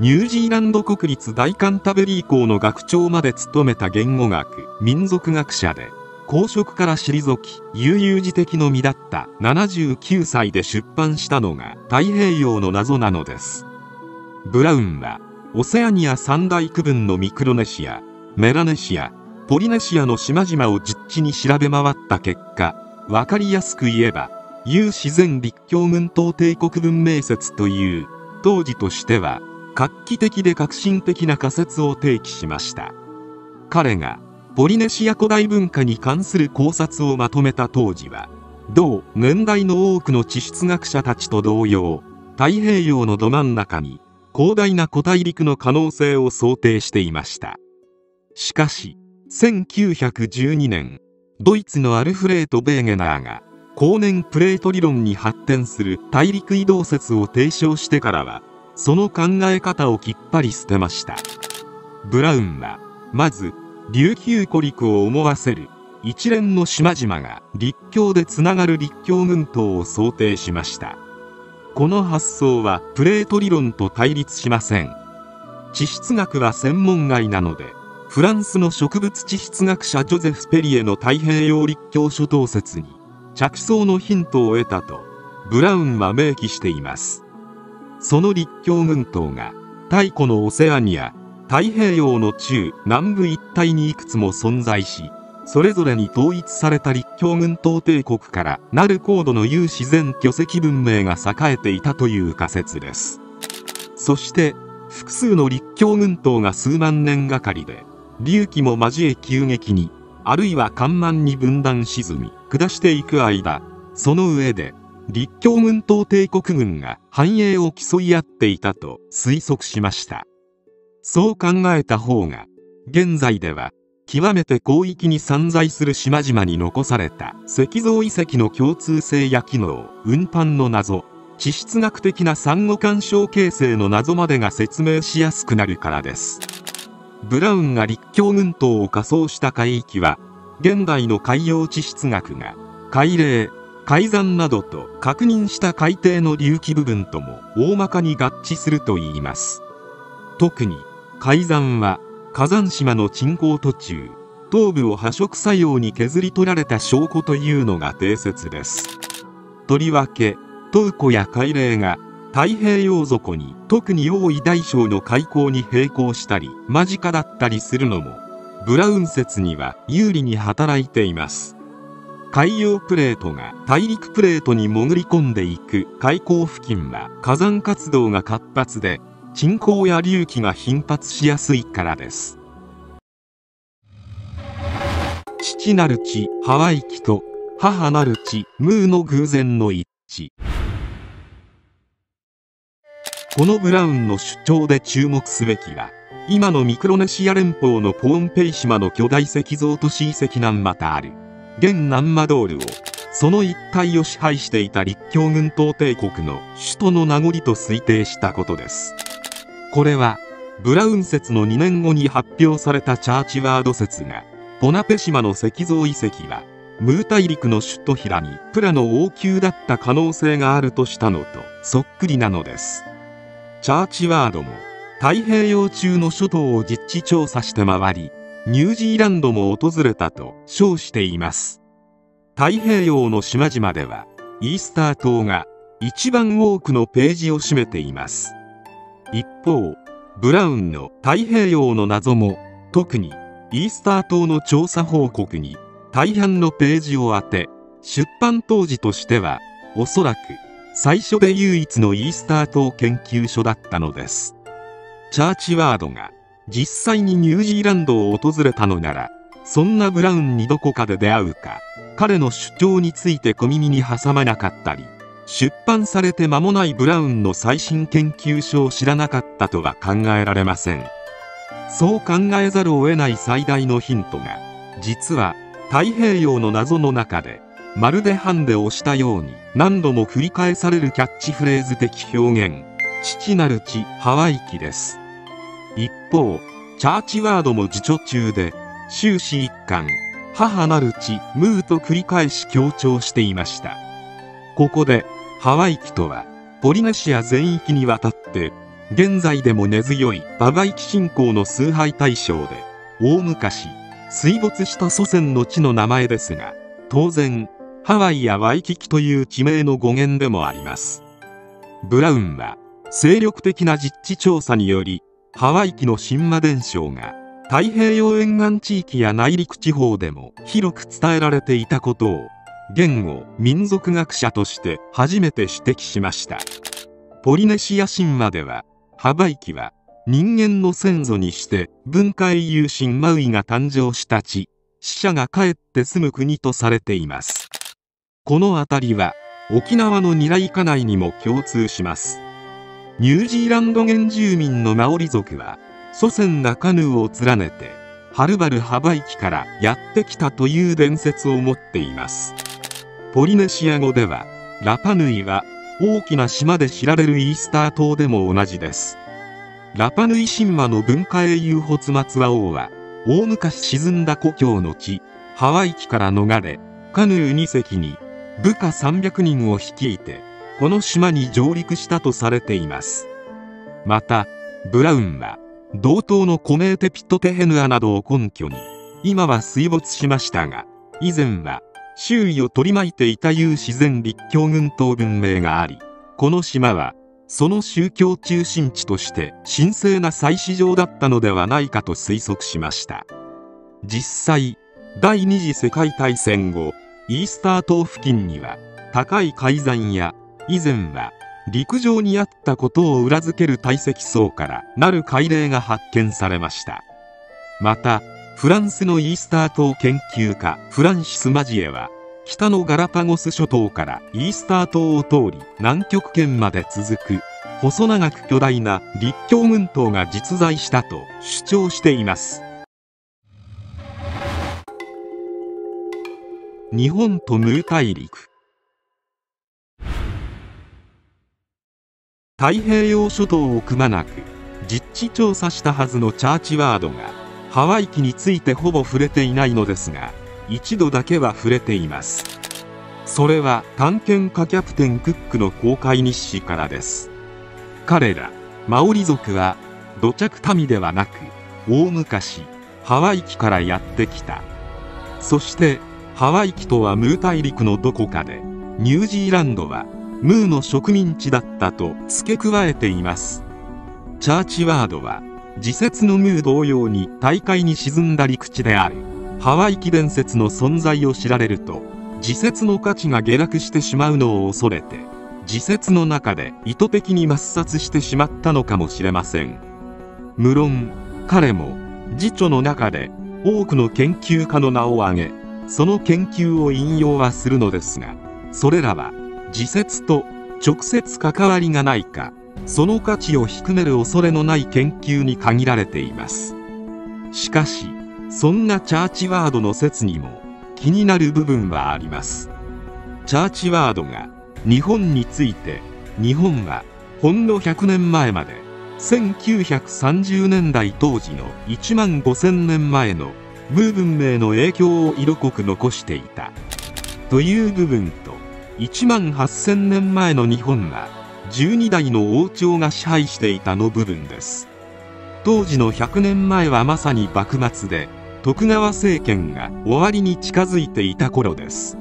ニュージーランド国立大カンタベリー校の学長まで務めた言語学民族学者で公職から退き悠々自適の身だった79歳で出版したのが太平洋の謎なのです。ブラウンはオセアニア三大区分のミクロネシアメラネシアポリネシアの島々を実地に調べ回った結果分かりやすく言えば有自然立教群島帝国文明説という当時としては画期的で革新的な仮説を提起しました。彼がポリネシア古代文化に関する考察をまとめた当時は同年代の多くの地質学者たちと同様太平洋のど真ん中に広大な古大陸の可能性を想定していました。しかし1912年ドイツのアルフレート・ベーゲナーが後年プレート理論に発展する大陸移動説を提唱してからはその考え方をきっぱり捨てました。ブラウンはまず琉球古陸を思わせる一連の島々が立教でつながる立教群島を想定しました。この発想はプレート理論と対立しません。地質学は専門外なのでフランスの植物地質学者ジョゼフ・ペリエの太平洋立教諸島説に着想のヒントを得たとブラウンは明記しています。その立教群島が太古のオセアニア太平洋の中南部一帯にいくつも存在しそれぞれに統一された立教群島帝国からなる高度の有自然巨石文明が栄えていたという仮説です。そして複数の立教群島が数万年がかりで隆起も交え急激にあるいは緩慢に分断沈み下していく間その上で立教群島帝国軍が繁栄を競い合っていたと推測しました。そう考えた方が現在では極めて広域に散在する島々に残された石像遺跡の共通性や機能運搬の謎地質学的なサンゴ干渉形成の謎までが説明しやすくなるからです。ブラウンが立教群島を仮想した海域は現代の海洋地質学が海嶺海山などと確認した海底の隆起部分とも大まかに合致するといいます。特に海山は火山島の沈降途中頭部を破食作用に削り取られた証拠というのが定説です。とりわけトウコや海嶺が太平洋底に特に王位大小の海溝に並行したり間近だったりするのもブラウン説には有利に働いています。海洋プレートが大陸プレートに潜り込んでいく海溝付近は火山活動が活発で沈降や隆起が頻発しやすいからです。父なる地ハワイキと母なる地ムーの偶然の一致。このブラウンの主張で注目すべきは今のミクロネシア連邦のポーンペイ島の巨大石像都市遺跡ナンマタール現ナンマドールをその一帯を支配していた立教軍島帝国の首都の名残と推定したことです。これはブラウン説の2年後に発表されたチャーチワード説がポナペ島の石像遺跡はムー大陸の首都ヒラにプラの王宮だった可能性があるとしたのとそっくりなのです。チャーチワードも太平洋中の諸島を実地調査して回りニュージーランドも訪れたと称しています。太平洋の島々ではイースター島が一番多くのページを占めています。一方ブラウンの太平洋の謎も特にイースター島の調査報告に大半のページを当て出版当時としてはおそらく最初で唯一のイースター島研究所だったのです。チャーチワードが実際にニュージーランドを訪れたのならそんなブラウンにどこかで出会うか彼の主張について小耳に挟まなかったり出版されて間もないブラウンの最新研究所を知らなかったとは考えられません。そう考えざるを得ない最大のヒントが実は太平洋の謎の中でまるでハンデをしたように何度も繰り返されるキャッチフレーズ的表現。父なる地ハワイ記です。一方チャーチワードも辞書中で終始一貫。母なる地ムーと繰り返し強調していました。ここでハワイ記とはポリネシア全域にわたって現在でも根強いババイキ信仰の崇拝対象で大昔水没した祖先の地の名前ですが当然ハワイやワイキキという地名の語源でもあります。ブラウンは精力的な実地調査によりハワイ記の神話伝承が太平洋沿岸地域や内陸地方でも広く伝えられていたことを言語民族学者として初めて指摘しました。ポリネシア神話ではハバイキは人間の先祖にして文化英雄神マウイが誕生した地死者が帰って住む国とされています。この辺りは沖縄のニライカ内にも共通します。ニュージーランド原住民のマオリ族は祖先がカヌーを連ねてはるばるハバイキからやってきたという伝説を持っています。ポリネシア語ではラパヌイは大きな島で知られるイースター島でも同じです。ラパヌイ神話の文化英雄ホツマツワ王は大昔沈んだ故郷の地ハワイ機から逃れカヌー2隻に。部下300人を率いてこの島に上陸したとされています。またブラウンは同等のコメーテピットテヘヌアなどを根拠に今は水没しましたが以前は周囲を取り巻いていたいう自然立教群島文明がありこの島はその宗教中心地として神聖な祭祀場だったのではないかと推測しました。実際第二次世界大戦後イースター島付近には高い海山や以前は陸上にあったことを裏付ける堆積層からなる海嶺が発見されました。またフランスのイースター島研究家フランシス・マジエは北のガラパゴス諸島からイースター島を通り南極圏まで続く細長く巨大な立教群島が実在したと主張しています。日本とムー大陸。太平洋諸島をくまなく実地調査したはずのチャーチワードがハワイ機についてほぼ触れていないのですが一度だけは触れています。それは探検家キャプテンクックの公開日誌からです。彼らマオリ族は土着民ではなく大昔ハワイ機からやってきた。そしてハワイ機とはムー大陸のどこかでニュージーランドはムーの植民地だったと付け加えています。チャーチワードは自説のムー同様に大海に沈んだ陸地である。ハワイ機伝説の存在を知られると自説の価値が下落してしまうのを恐れて自説の中で意図的に抹殺してしまったのかもしれません。無論彼も辞書の中で多くの研究家の名を挙げその研究を引用はするのですがそれらは自説と直接関わりがないかその価値を低める恐れのない研究に限られています。しかしそんなチャーチワードの説にも気になる部分はあります。チャーチワードが日本について日本はほんの100年前まで1930年代当時の1万5000年前のムー文明の影響を色濃く残していた。という部分と1万8000年前の日本は12代の王朝が支配していたの部分です。当時の100年前はまさに幕末で徳川政権が終わりに近づいていた頃です。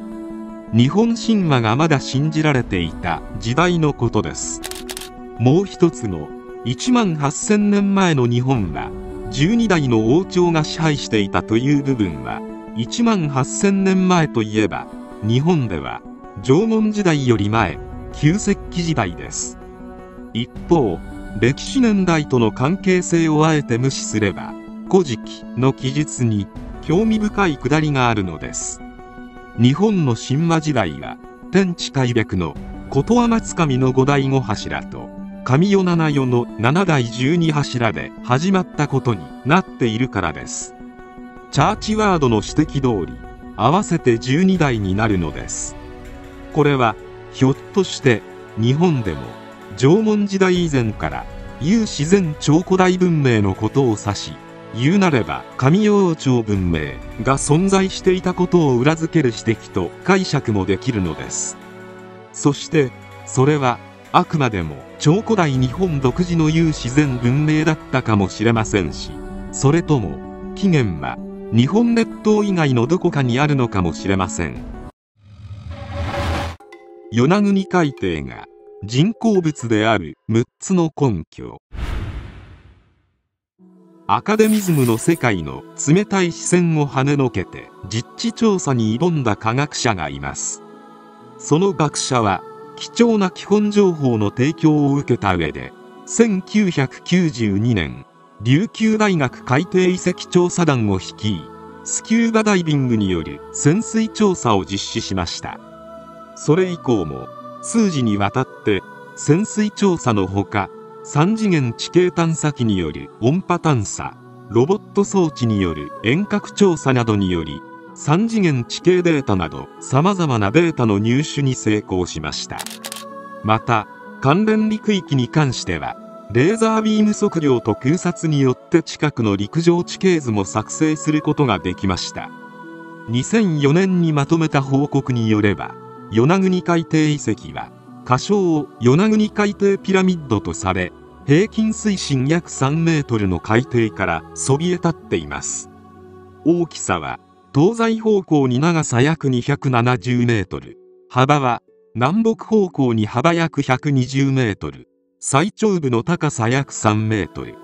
日本神話がまだ信じられていた時代のことです。もう一つの1万8000年前の日本は12代の王朝が支配していたという部分は1万8000年前といえば日本では縄文時代より前旧石器時代です。一方歴史年代との関係性をあえて無視すれば古事記の記述に興味深いくだりがあるのです。日本の神話時代は天地開闢の琴天津神の五代五柱と神代七代の七代十二柱で始まったことになっているからです。チャーチワードの指摘通り合わせて十二代になるのです。これはひょっとして日本でも縄文時代以前から有自然超古代文明のことを指し言うなれば上王朝文明が存在していたことを裏付ける指摘と解釈もできるのです。そしてそれはあくまでも超古代日本独自の有自然文明だったかもしれませんしそれとも起源は日本列島以外のどこかにあるのかもしれません。与那国海底が人工物である6つの根拠。アカデミズムの世界の冷たい視線を跳ねのけて実地調査に挑んだ科学者がいます。その学者は貴重な基本情報の提供を受けた上で1992年琉球大学海底遺跡調査団を率いスキューバダイビングによる潜水調査を実施しました。それ以降も数時にわたって潜水調査のほか3次元地形探査機による音波探査ロボット装置による遠隔調査などにより3次元地形データなど様々なデータの入手に成功しました。また関連陸域に関してはレーザービーム測量と空撮によって近くの陸上地形図も作成することができました。2004年にまとめた報告によれば与那国海底遺跡は仮称与那国海底ピラミッドとされ平均水深約3メートルの海底からそびえ立っています。大きさは東西方向に長さ約270メートル。幅は南北方向に幅約120メートル。最長部の高さ約3メートル。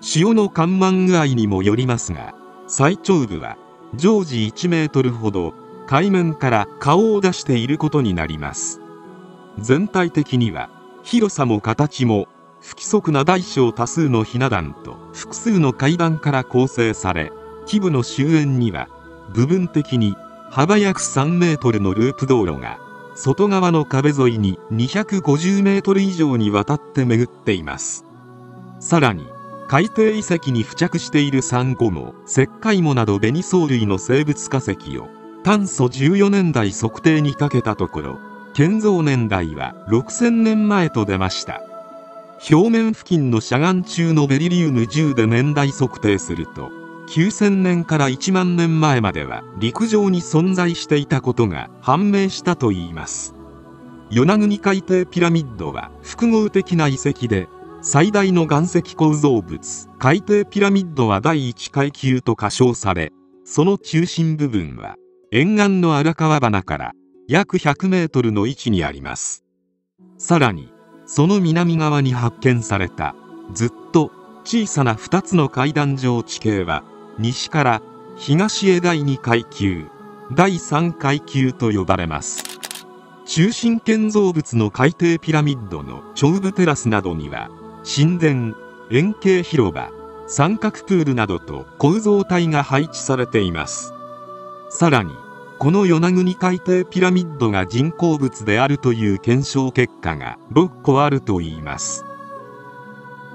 潮の干満具合にもよりますが最長部は常時1メートルほど海面から顔を出していることになります。全体的には広さも形も不規則な大小多数のひな壇と複数の階段から構成され基部の終焉には部分的に幅約3メートルのループ道路が外側の壁沿いに250メートル以上にわたって巡っています。さらに海底遺跡に付着しているサンゴも石灰藻などベニソウ類の生物化石を炭素14年代測定にかけたところ建造年代は6000年前と出ました。表面付近の遮岸中のベリリウム10で年代測定すると9000年から1万年前までは陸上に存在していたことが判明したといいます。与那国海底ピラミッドは複合的な遺跡で最大の岩石構造物海底ピラミッドは第1階級と仮称されその中心部分は沿岸の荒川花から約100メートルの位置にあります。さらにその南側に発見されたずっと小さな2つの階段状地形は西から東へ第2階級第3階級と呼ばれます。中心建造物の海底ピラミッドの頂部テラスなどには神殿円形広場三角プールなどと構造体が配置されています。さらにこの与那国海底ピラミッドが人工物であるという検証結果が6個あるといいます。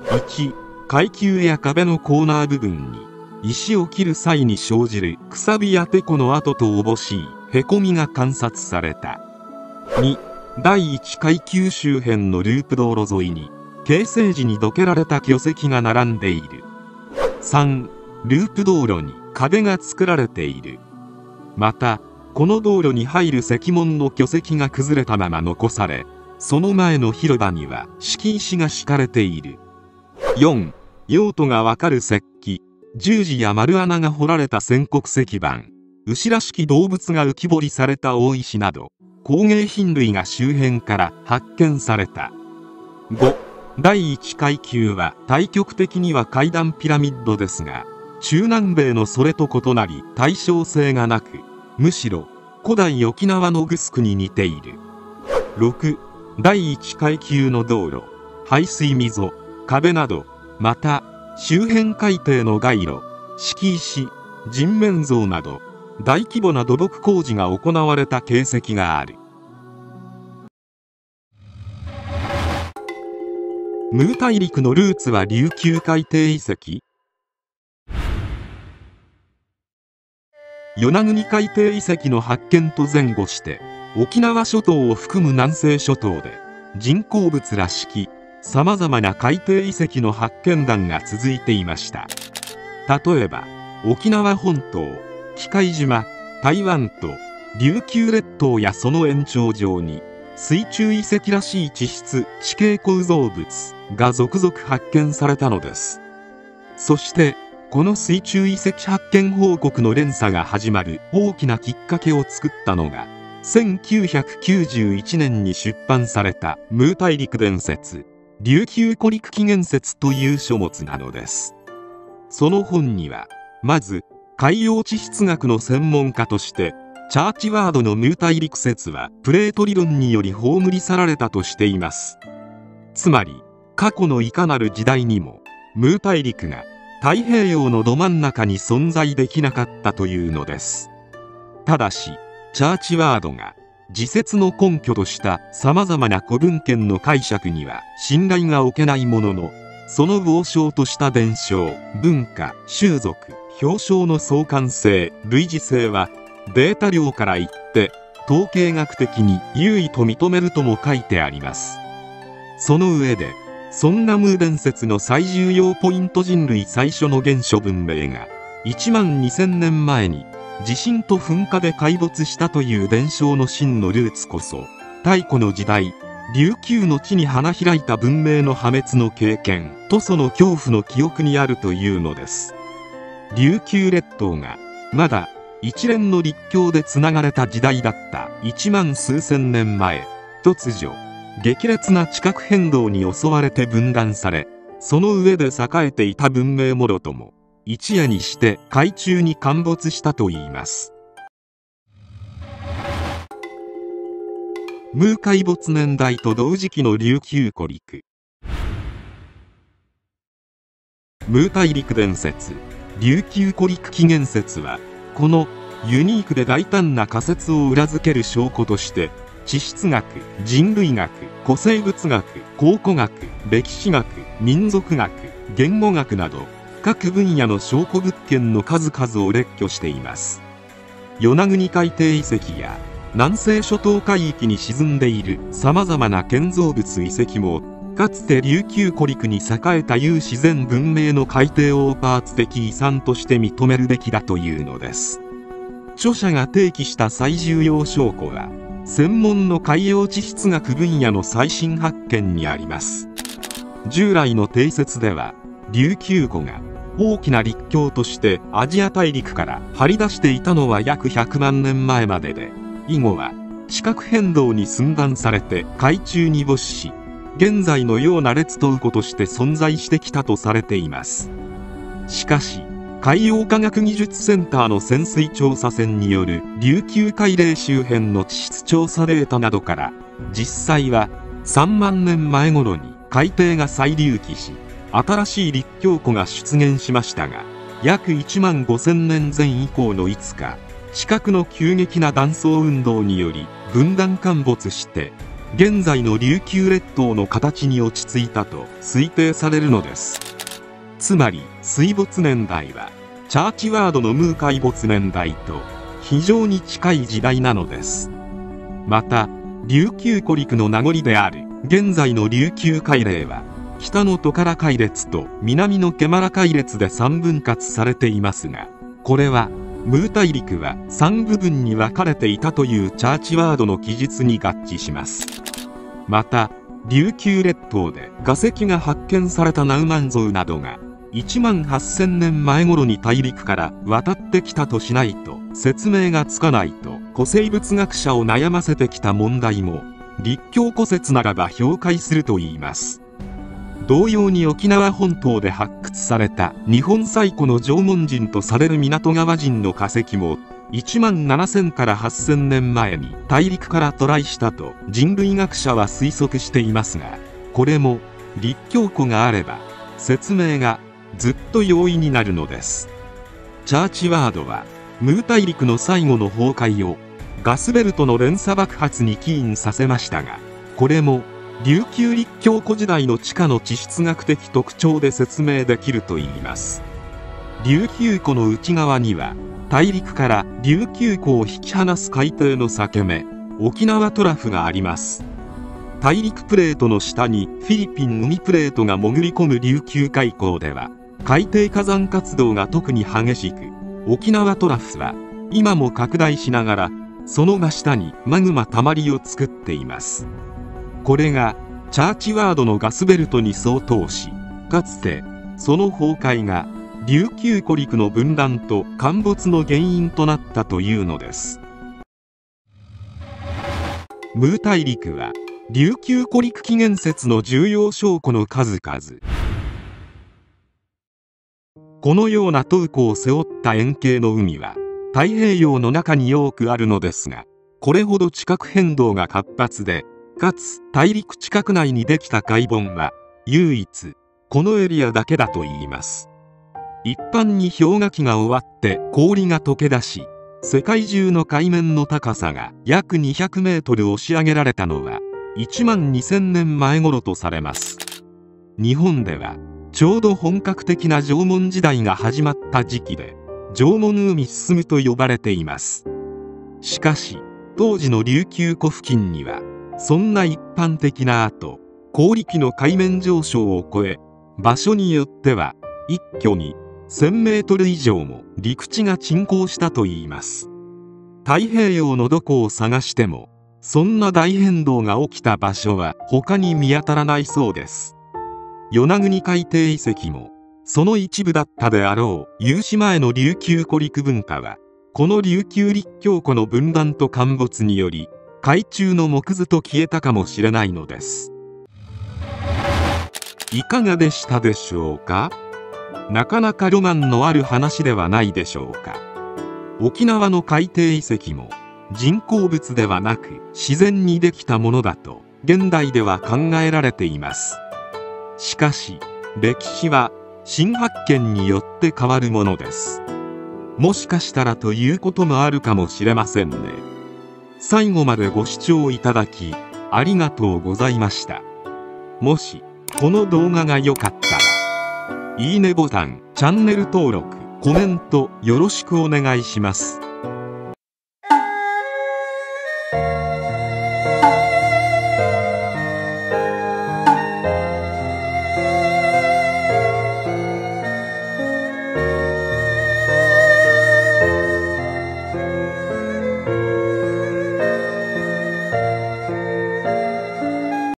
1階級や壁のコーナー部分に石を切る際に生じるくさびやてこの跡とおぼしいへこみが観察された。2第1階級周辺のループ道路沿いに形成時にどけられた巨石が並んでいる。3ループ道路に壁が作られている。またこの道路に入る石門の巨石が崩れたまま残されその前の広場には敷石が敷かれている。4用途がわかる石十字や丸穴が掘られた宣告石板牛らしき動物が浮き彫りされた大石など工芸品類が周辺から発見された。5第1階級は対極的には階段ピラミッドですが中南米のそれと異なり対称性がなくむしろ古代沖縄のグスクに似ている。6第1階級の道路排水溝壁などまた周辺海底の街路敷石人面像など大規模な土木工事が行われた形跡がある。ムー大陸のルーツは琉球海底遺跡。与那国海底遺跡の発見と前後して沖縄諸島を含む南西諸島で人工物らしき様々な海底遺跡の発見談が続いていました。例えば沖縄本島機械島台湾と琉球列島やその延長上に水中遺跡らしい地質地形構造物が続々発見されたのです。そしてこの水中遺跡発見報告の連鎖が始まる大きなきっかけを作ったのが1991年に出版されたムー大陸伝説。琉球古陸起源説という書物なのです。その本にはまず海洋地質学の専門家としてチャーチワードのムー大陸説はプレート理論により葬り去られたとしています。つまり過去のいかなる時代にもムー大陸が太平洋のど真ん中に存在できなかったというのです。ただしチャーチワードが自説の根拠とした様々な古文献の解釈には信頼が置けないもののその傍証とした伝承文化習俗表彰の相関性類似性はデータ量から言って統計学的に優位と認めるとも書いてあります。その上でそんなムー伝説の最重要ポイント人類最初の原初文明が1万2000年前に地震と噴火で壊没したという伝承の真のルーツこそ太古の時代琉球の地に花開いた文明の破滅の経験とその恐怖の記憶にあるというのです。琉球列島がまだ一連の立教でつながれた時代だった1万数千年前突如激烈な地殻変動に襲われて分断されその上で栄えていた文明もろとも一夜にして海中に陥没したといいます。ムー海没年代と同時期の琉球古陸。ムー大陸伝説。琉球古陸起源説はこのユニークで大胆な仮説を裏付ける証拠として地質学人類学古生物学考古学歴史学民族学言語学など各分野の証拠物件の数々を列挙しています。与那国海底遺跡や南西諸島海域に沈んでいる様々な建造物遺跡もかつて琉球古陸に栄えた有自然文明の海底オーパーツ的遺産として認めるべきだというのです。著者が提起した最重要証拠は専門の海洋地質学分野の最新発見にあります。従来の定説では琉球湖が大きな陸橋としてアジア大陸から張り出していたのは約100万年前までで以後は地殻変動に寸断されて海中に没し現在のような列島湖として存在してきたとされています。しかし海洋科学技術センターの潜水調査船による琉球海嶺周辺の地質調査データなどから実際は3万年前頃に海底が再隆起し新しい立教湖が出現しましたが約1万5000年前以降のいつか地殻の急激な断層運動により分断陥没して現在の琉球列島の形に落ち着いたと推定されるのです。つまり水没年代はチャーチワードのムー海没年代と非常に近い時代なのです。また琉球古陸の名残である現在の琉球海嶺は北のトカラ海列と南のケマラ海列で3分割されていますがこれはムー大陸は3部分に分かれていたというチャーチワードの記述に合致します。また琉球列島で化石が発見されたナウマンゾウなどが1万8000年前頃に大陸から渡ってきたとしないと説明がつかないと古生物学者を悩ませてきた問題も立教古説ならば評価するといいます。同様に沖縄本島で発掘された日本最古の縄文人とされる港川人の化石も1万7000から8000年前に大陸から渡来したと人類学者は推測していますがこれも立教庫があれば説明がずっと容易になるのです。チャーチワードはムー大陸の最後の崩壊をガスベルトの連鎖爆発に起因させましたがこれも琉球立教古時代の地下の地質学的特徴で説明できるといいます。琉球湖の内側には大陸から琉球湖を引き離す海底の裂け目沖縄トラフがあります。大陸プレートの下にフィリピン海プレートが潜り込む琉球海溝では海底火山活動が特に激しく沖縄トラフは今も拡大しながらその真下にマグマたまりを作っています。これがチャーチワードのガスベルトに相当しかつてその崩壊が琉球古陸の分断と陥没の原因となったというのです。ムー大陸は琉球古陸起源説の重要証拠の数々。このようなトウコを背負った円形の海は太平洋の中に多くあるのですがこれほど地殻変動が活発でかつ大陸地殻内にできた海盆は唯一このエリアだけだといいます。一般に氷河期が終わって氷が溶け出し世界中の海面の高さが約200メートル押し上げられたのは1万2000年前頃とされます。日本ではちょうど本格的な縄文時代が始まった時期で縄文海進むと呼ばれています。しかし当時の琉球湖付近にはそんな一般的な後氷期の海面上昇を超え場所によっては一挙に1000メートル以上も陸地が沈降したといいます。太平洋のどこを探してもそんな大変動が起きた場所は他に見当たらないそうです。与那国海底遺跡もその一部だったであろう有志前の琉球古陸文化はこの琉球立教湖の分断と陥没により海中の木図と消えたかもしれないのです。いかがでしたでしょうか？なかなかロマンのある話ではないでしょうか。沖縄の海底遺跡も人工物ではなく自然にできたものだと現代では考えられています。しかし歴史は新発見によって変わるものです。もしかしたらということもあるかもしれませんね。最後までご視聴いただきありがとうございました。もしこの動画が良かったらいいねボタンチャンネル登録コメントよろしくお願いします。